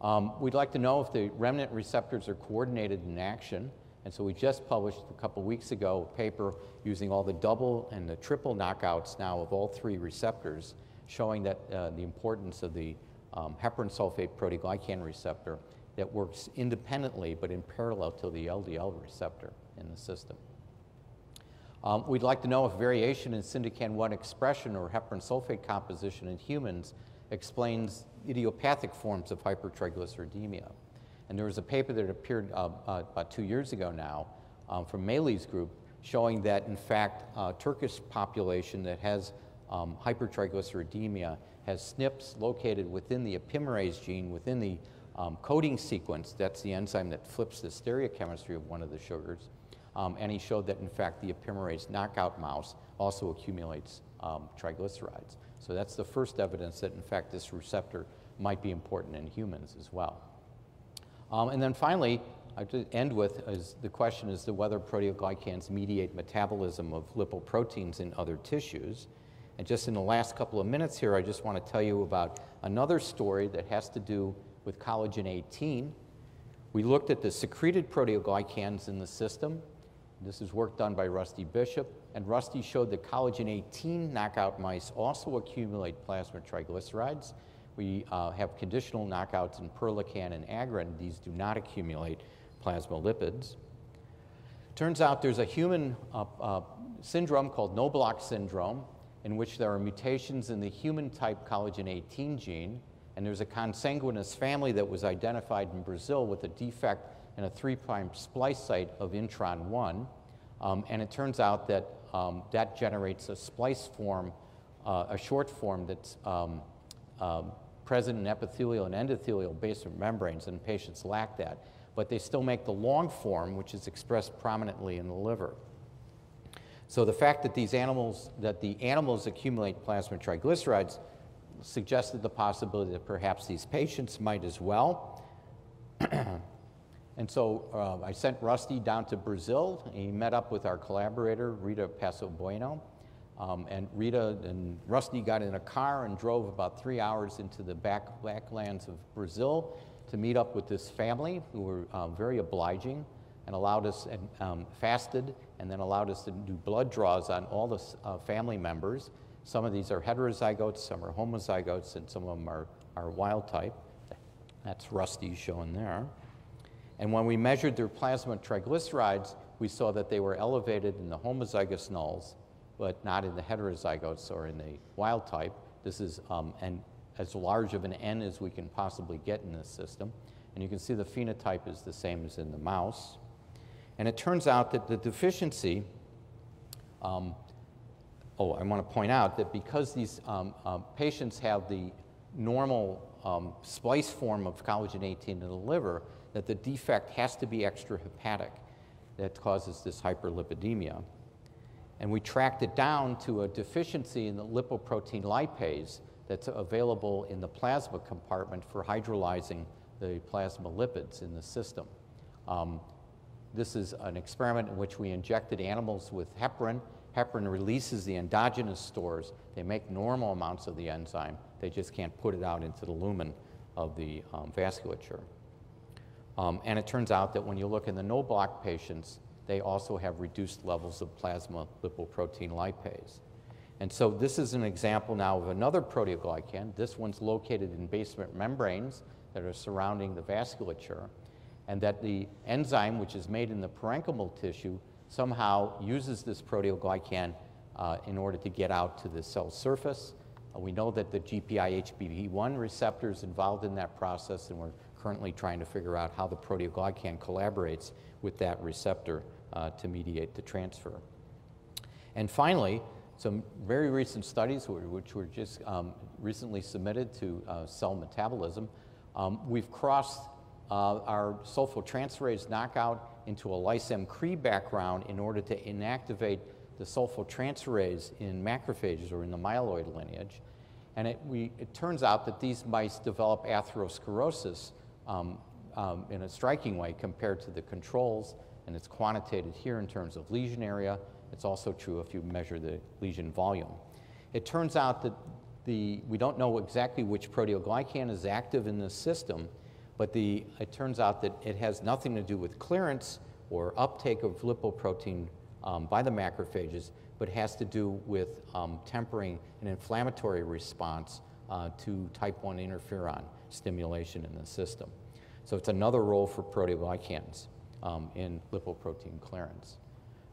Um, we'd like to know if the remnant receptors are coordinated in action. And so we just published a couple weeks ago a paper using all the double and the triple knockouts now of all three receptors, showing that uh, the importance of the um, heparan sulfate proteoglycan receptor that works independently but in parallel to the LDL receptor in the system. Um, we'd like to know if variation in syndecan-1 expression or heparan sulfate composition in humans explains idiopathic forms of hypertriglyceridemia. And there was a paper that appeared uh, uh, about two years ago now um, from Mayli's group showing that, in fact, uh, Turkish population that has um, hypertriglyceridemia has SNPs located within the epimerase gene, within the um, coding sequence. That's the enzyme that flips the stereochemistry of one of the sugars. Um, and he showed that, in fact, the epimerase knockout mouse also accumulates um, triglycerides. So that's the first evidence that, in fact, this receptor might be important in humans as well. Um, and then finally, I to end with is the question is whether proteoglycans mediate metabolism of lipoproteins in other tissues. And just in the last couple of minutes here, I just want to tell you about another story that has to do with collagen 18. We looked at the secreted proteoglycans in the system this is work done by Rusty Bishop, and Rusty showed that collagen 18 knockout mice also accumulate plasma triglycerides. We uh, have conditional knockouts in perlecan and agrin. These do not accumulate plasma lipids. Turns out there's a human uh, uh, syndrome called Knobloch syndrome, in which there are mutations in the human type collagen 18 gene, and there's a consanguineous family that was identified in Brazil with a defect in a 3 prime splice site of intron 1. Um, and it turns out that um, that generates a splice form, uh, a short form that's um, um present in epithelial and endothelial basement membranes, and patients lack that. But they still make the long form, which is expressed prominently in the liver. So the fact that these animals, that the animals accumulate plasma triglycerides suggested the possibility that perhaps these patients might as well. [clears throat] And so uh, I sent Rusty down to Brazil. He met up with our collaborator, Rita Passo Bueno. Um, and Rita and Rusty got in a car and drove about three hours into the back, backlands of Brazil to meet up with this family who were um, very obliging and allowed us and um, fasted and then allowed us to do blood draws on all the uh, family members. Some of these are heterozygotes, some are homozygotes, and some of them are, are wild type. That's Rusty shown there. And when we measured their plasma triglycerides, we saw that they were elevated in the homozygous nulls, but not in the heterozygotes or in the wild type. This is, um, and as large of an N as we can possibly get in this system. And you can see the phenotype is the same as in the mouse. And it turns out that the deficiency, um, oh, I want to point out that because these um, uh, patients have the normal um, splice form of collagen 18 in the liver, that the defect has to be extrahepatic. That causes this hyperlipidemia. And we tracked it down to a deficiency in the lipoprotein lipase that's available in the plasma compartment for hydrolyzing the plasma lipids in the system. Um, this is an experiment in which we injected animals with heparin. Heparin releases the endogenous stores. They make normal amounts of the enzyme. They just can't put it out into the lumen of the um, vasculature. Um, and it turns out that when you look in the no block patients, they also have reduced levels of plasma lipoprotein lipase. And so this is an example now of another proteoglycan. This one's located in basement membranes that are surrounding the vasculature, and that the enzyme, which is made in the parenchymal tissue, somehow uses this proteoglycan uh, in order to get out to the cell surface. Uh, we know that the GPI-HBP1 receptor is involved in that process, and we're currently trying to figure out how the proteoglycan collaborates with that receptor uh, to mediate the transfer. And finally, some very recent studies, which were just um, recently submitted to uh, Cell Metabolism, um, we've crossed uh, our sulfotransferase knockout into a lysem-Cre background in order to inactivate the sulfotransferase in macrophages or in the myeloid lineage. And it, we, it turns out that these mice develop atherosclerosis um, um, in a striking way compared to the controls, and it's quantitated here in terms of lesion area. It's also true if you measure the lesion volume. It turns out that the, we don't know exactly which proteoglycan is active in this system, but the, it turns out that it has nothing to do with clearance or uptake of lipoprotein um, by the macrophages, but has to do with um, tempering an inflammatory response uh, to type 1 interferon stimulation in the system. So it's another role for proteoglycans um, in lipoprotein clearance.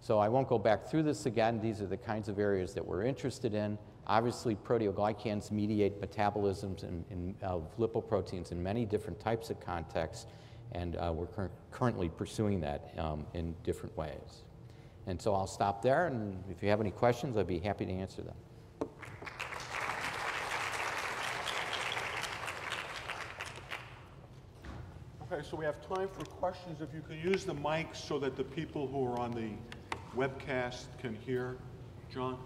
So I won't go back through this again. These are the kinds of areas that we're interested in. Obviously, proteoglycans mediate metabolisms in, in, of lipoproteins in many different types of contexts, and uh, we're cur currently pursuing that um, in different ways. And so I'll stop there, and if you have any questions, I'd be happy to answer them. Okay, so we have time for questions. If you can use the mic so that the people who are on the webcast can hear. John?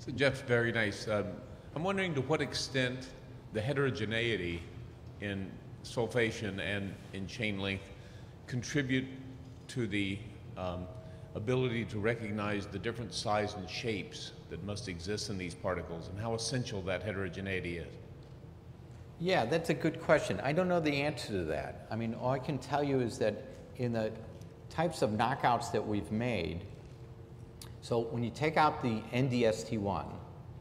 So Jeff, very nice. Um, I'm wondering to what extent the heterogeneity in sulfation and in chain length contribute to the um, ability to recognize the different size and shapes that must exist in these particles and how essential that heterogeneity is. Yeah, that's a good question. I don't know the answer to that. I mean, all I can tell you is that in the types of knockouts that we've made, so when you take out the NDST1,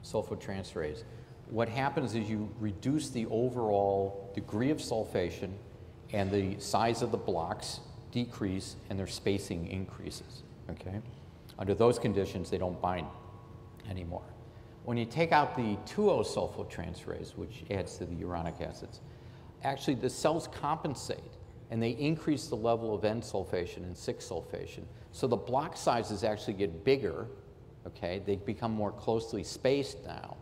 sulfotransferase, what happens is you reduce the overall degree of sulfation and the size of the blocks decrease and their spacing increases, okay? Under those conditions, they don't bind anymore. When you take out the 2-O-sulfotransferase, which adds to the uronic acids, actually the cells compensate and they increase the level of N-sulfation and 6-sulfation. So the block sizes actually get bigger, okay? They become more closely spaced now,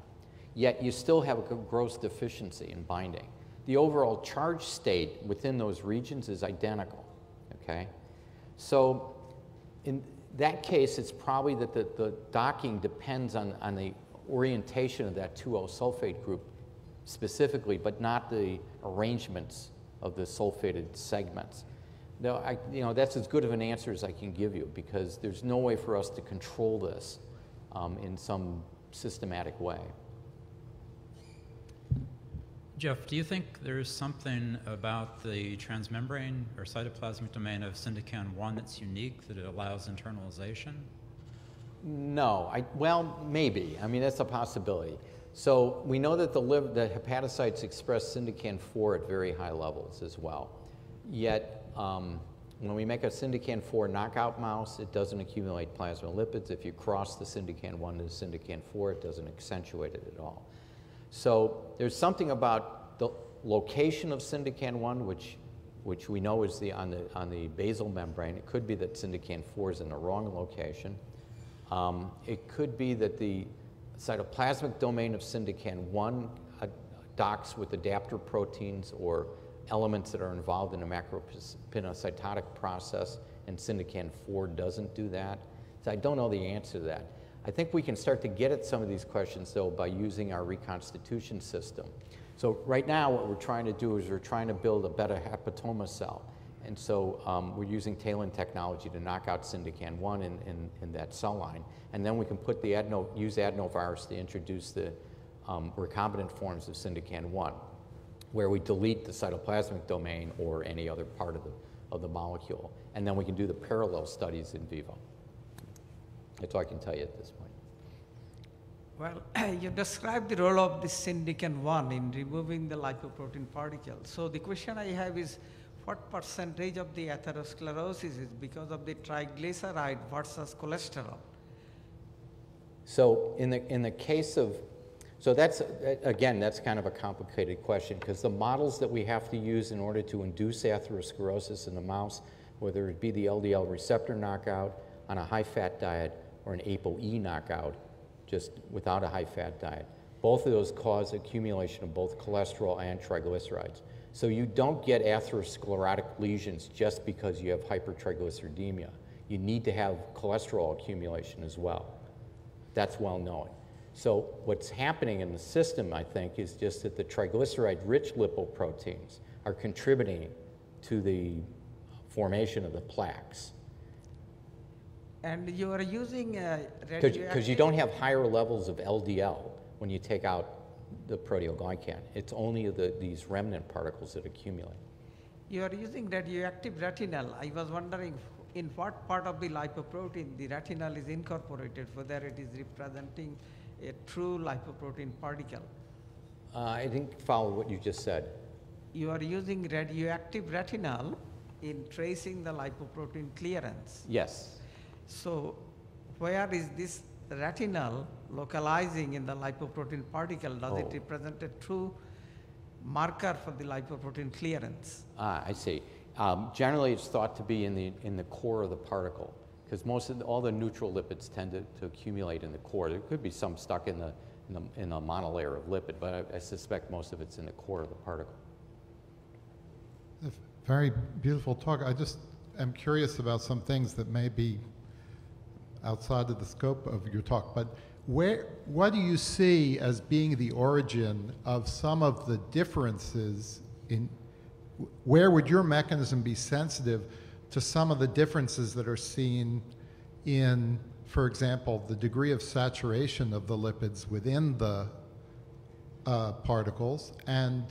yet you still have a gross deficiency in binding. The overall charge state within those regions is identical, okay? So in that case, it's probably that the, the docking depends on, on the orientation of that 2O sulfate group specifically, but not the arrangements of the sulfated segments. Now, I, you know, that's as good of an answer as I can give you because there's no way for us to control this um, in some systematic way. Jeff, do you think there's something about the transmembrane or cytoplasmic domain of syndecan1 that's unique that it allows internalization? No, I, well, maybe. I mean, that's a possibility. So we know that the, liver, the hepatocytes express syndecan4 at very high levels as well. Yet, um, when we make a syndecan4 knockout mouse, it doesn't accumulate plasma lipids. If you cross the syndecan1 to the syndecan4, it doesn't accentuate it at all. So there's something about the location of Syndican 1, which, which we know is the, on, the, on the basal membrane. It could be that Syndican 4 is in the wrong location. Um, it could be that the cytoplasmic domain of Syndican 1 uh, docks with adapter proteins or elements that are involved in the macropinocytotic process, and Syndican 4 doesn't do that. So I don't know the answer to that. I think we can start to get at some of these questions, though, by using our reconstitution system. So right now, what we're trying to do is we're trying to build a beta hepatoma cell. And so um, we're using TALEN technology to knock out Syndecan 1 in, in, in, that cell line. And then we can put the adeno, use adenovirus to introduce the um, recombinant forms of Syndecan 1, where we delete the cytoplasmic domain or any other part of the, of the molecule. And then we can do the parallel studies in vivo. That's all I can tell you at this point. Well, [clears throat] you described the role of the Syndecan 1 in removing the lipoprotein particle. So the question I have is, what percentage of the atherosclerosis is because of the triglyceride versus cholesterol? So in the, in the case of, so that's, again, that's kind of a complicated question because the models that we have to use in order to induce atherosclerosis in the mouse, whether it be the LDL receptor knockout on a high-fat diet or an ApoE knockout, just without a high-fat diet, both of those cause accumulation of both cholesterol and triglycerides. So you don't get atherosclerotic lesions just because you have hypertriglyceridemia. You need to have cholesterol accumulation as well. That's well known. So what's happening in the system, I think, is just that the triglyceride-rich lipoproteins are contributing to the formation of the plaques. And you are using uh, Because you don't have higher levels of LDL when you take out the proteoglycan. It's only the, these remnant particles that accumulate. You are using radioactive retinal. I was wondering in what part of the lipoprotein the retinal is incorporated, whether it is representing a true lipoprotein particle. Uh, I didn't follow what you just said. You are using radioactive retinal in tracing the lipoprotein clearance. Yes. So where is this retinal localizing in the lipoprotein particle? Does oh. it represent a true marker for the lipoprotein clearance? Ah, I see. Um, generally, it's thought to be in the, in the core of the particle because most of the, all the neutral lipids tend to, to accumulate in the core. There could be some stuck in the, in the, in the monolayer of lipid, but I, I suspect most of it's in the core of the particle. Very beautiful talk. I just am curious about some things that may be outside of the scope of your talk, but where, what do you see as being the origin of some of the differences in, where would your mechanism be sensitive to some of the differences that are seen in, for example, the degree of saturation of the lipids within the uh, particles, and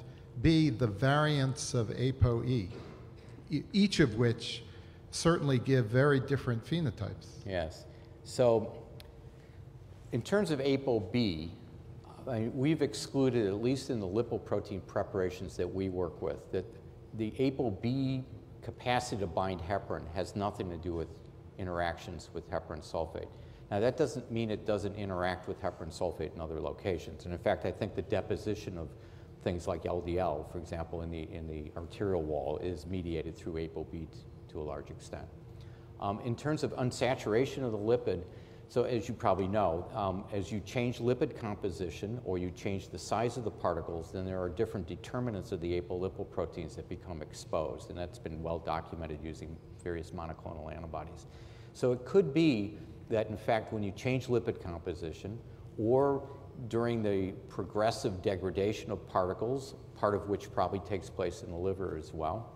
B, the variants of ApoE, each of which certainly give very different phenotypes. Yes. So in terms of ApoB, I mean, we've excluded, at least in the lipoprotein preparations that we work with, that the ApoB capacity to bind heparin has nothing to do with interactions with heparan sulfate. Now that doesn't mean it doesn't interact with heparan sulfate in other locations. And in fact, I think the deposition of things like LDL, for example, in the, in the arterial wall is mediated through ApoB to a large extent. Um, in terms of unsaturation of the lipid, so as you probably know, um, as you change lipid composition or you change the size of the particles, then there are different determinants of the apolipoproteins that become exposed, and that's been well documented using various monoclonal antibodies. So it could be that in fact when you change lipid composition or during the progressive degradation of particles, part of which probably takes place in the liver as well,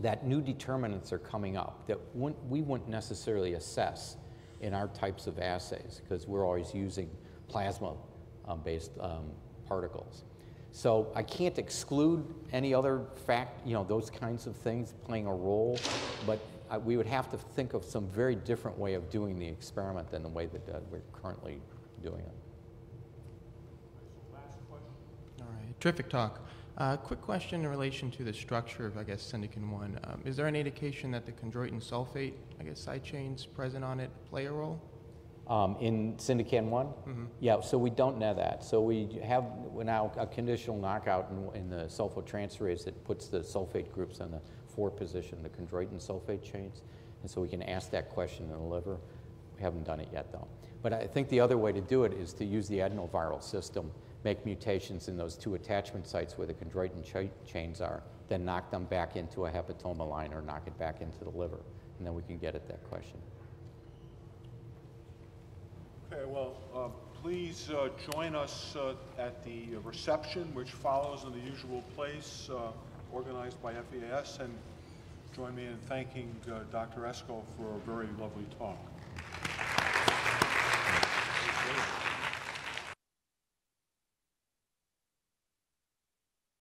that new determinants are coming up that we wouldn't necessarily assess in our types of assays because we're always using plasma-based um, um, particles. So I can't exclude any other fact, you know, those kinds of things playing a role, but I, we would have to think of some very different way of doing the experiment than the way that uh, we're currently doing it. All right, terrific talk. Uh, quick question in relation to the structure of, I guess, Syndecan 1. Um, is there any indication that the chondroitin sulfate, I guess, side chains present on it play a role? Um, in Syndecan one? Yeah, so we don't know that. So we have now a conditional knockout in, in the sulfotransferase that puts the sulfate groups on the four position, the chondroitin sulfate chains. And so we can ask that question in the liver. We haven't done it yet though. But I think the other way to do it is to use the adenoviral system, make mutations in those two attachment sites where the chondroitin cha- chains are, then knock them back into a hepatoma line or knock it back into the liver. And then we can get at that question. Okay, well, uh, please uh, join us uh, at the reception, which follows in the usual place, uh, organized by FES, and join me in thanking uh, Dr. Esko for a very lovely talk.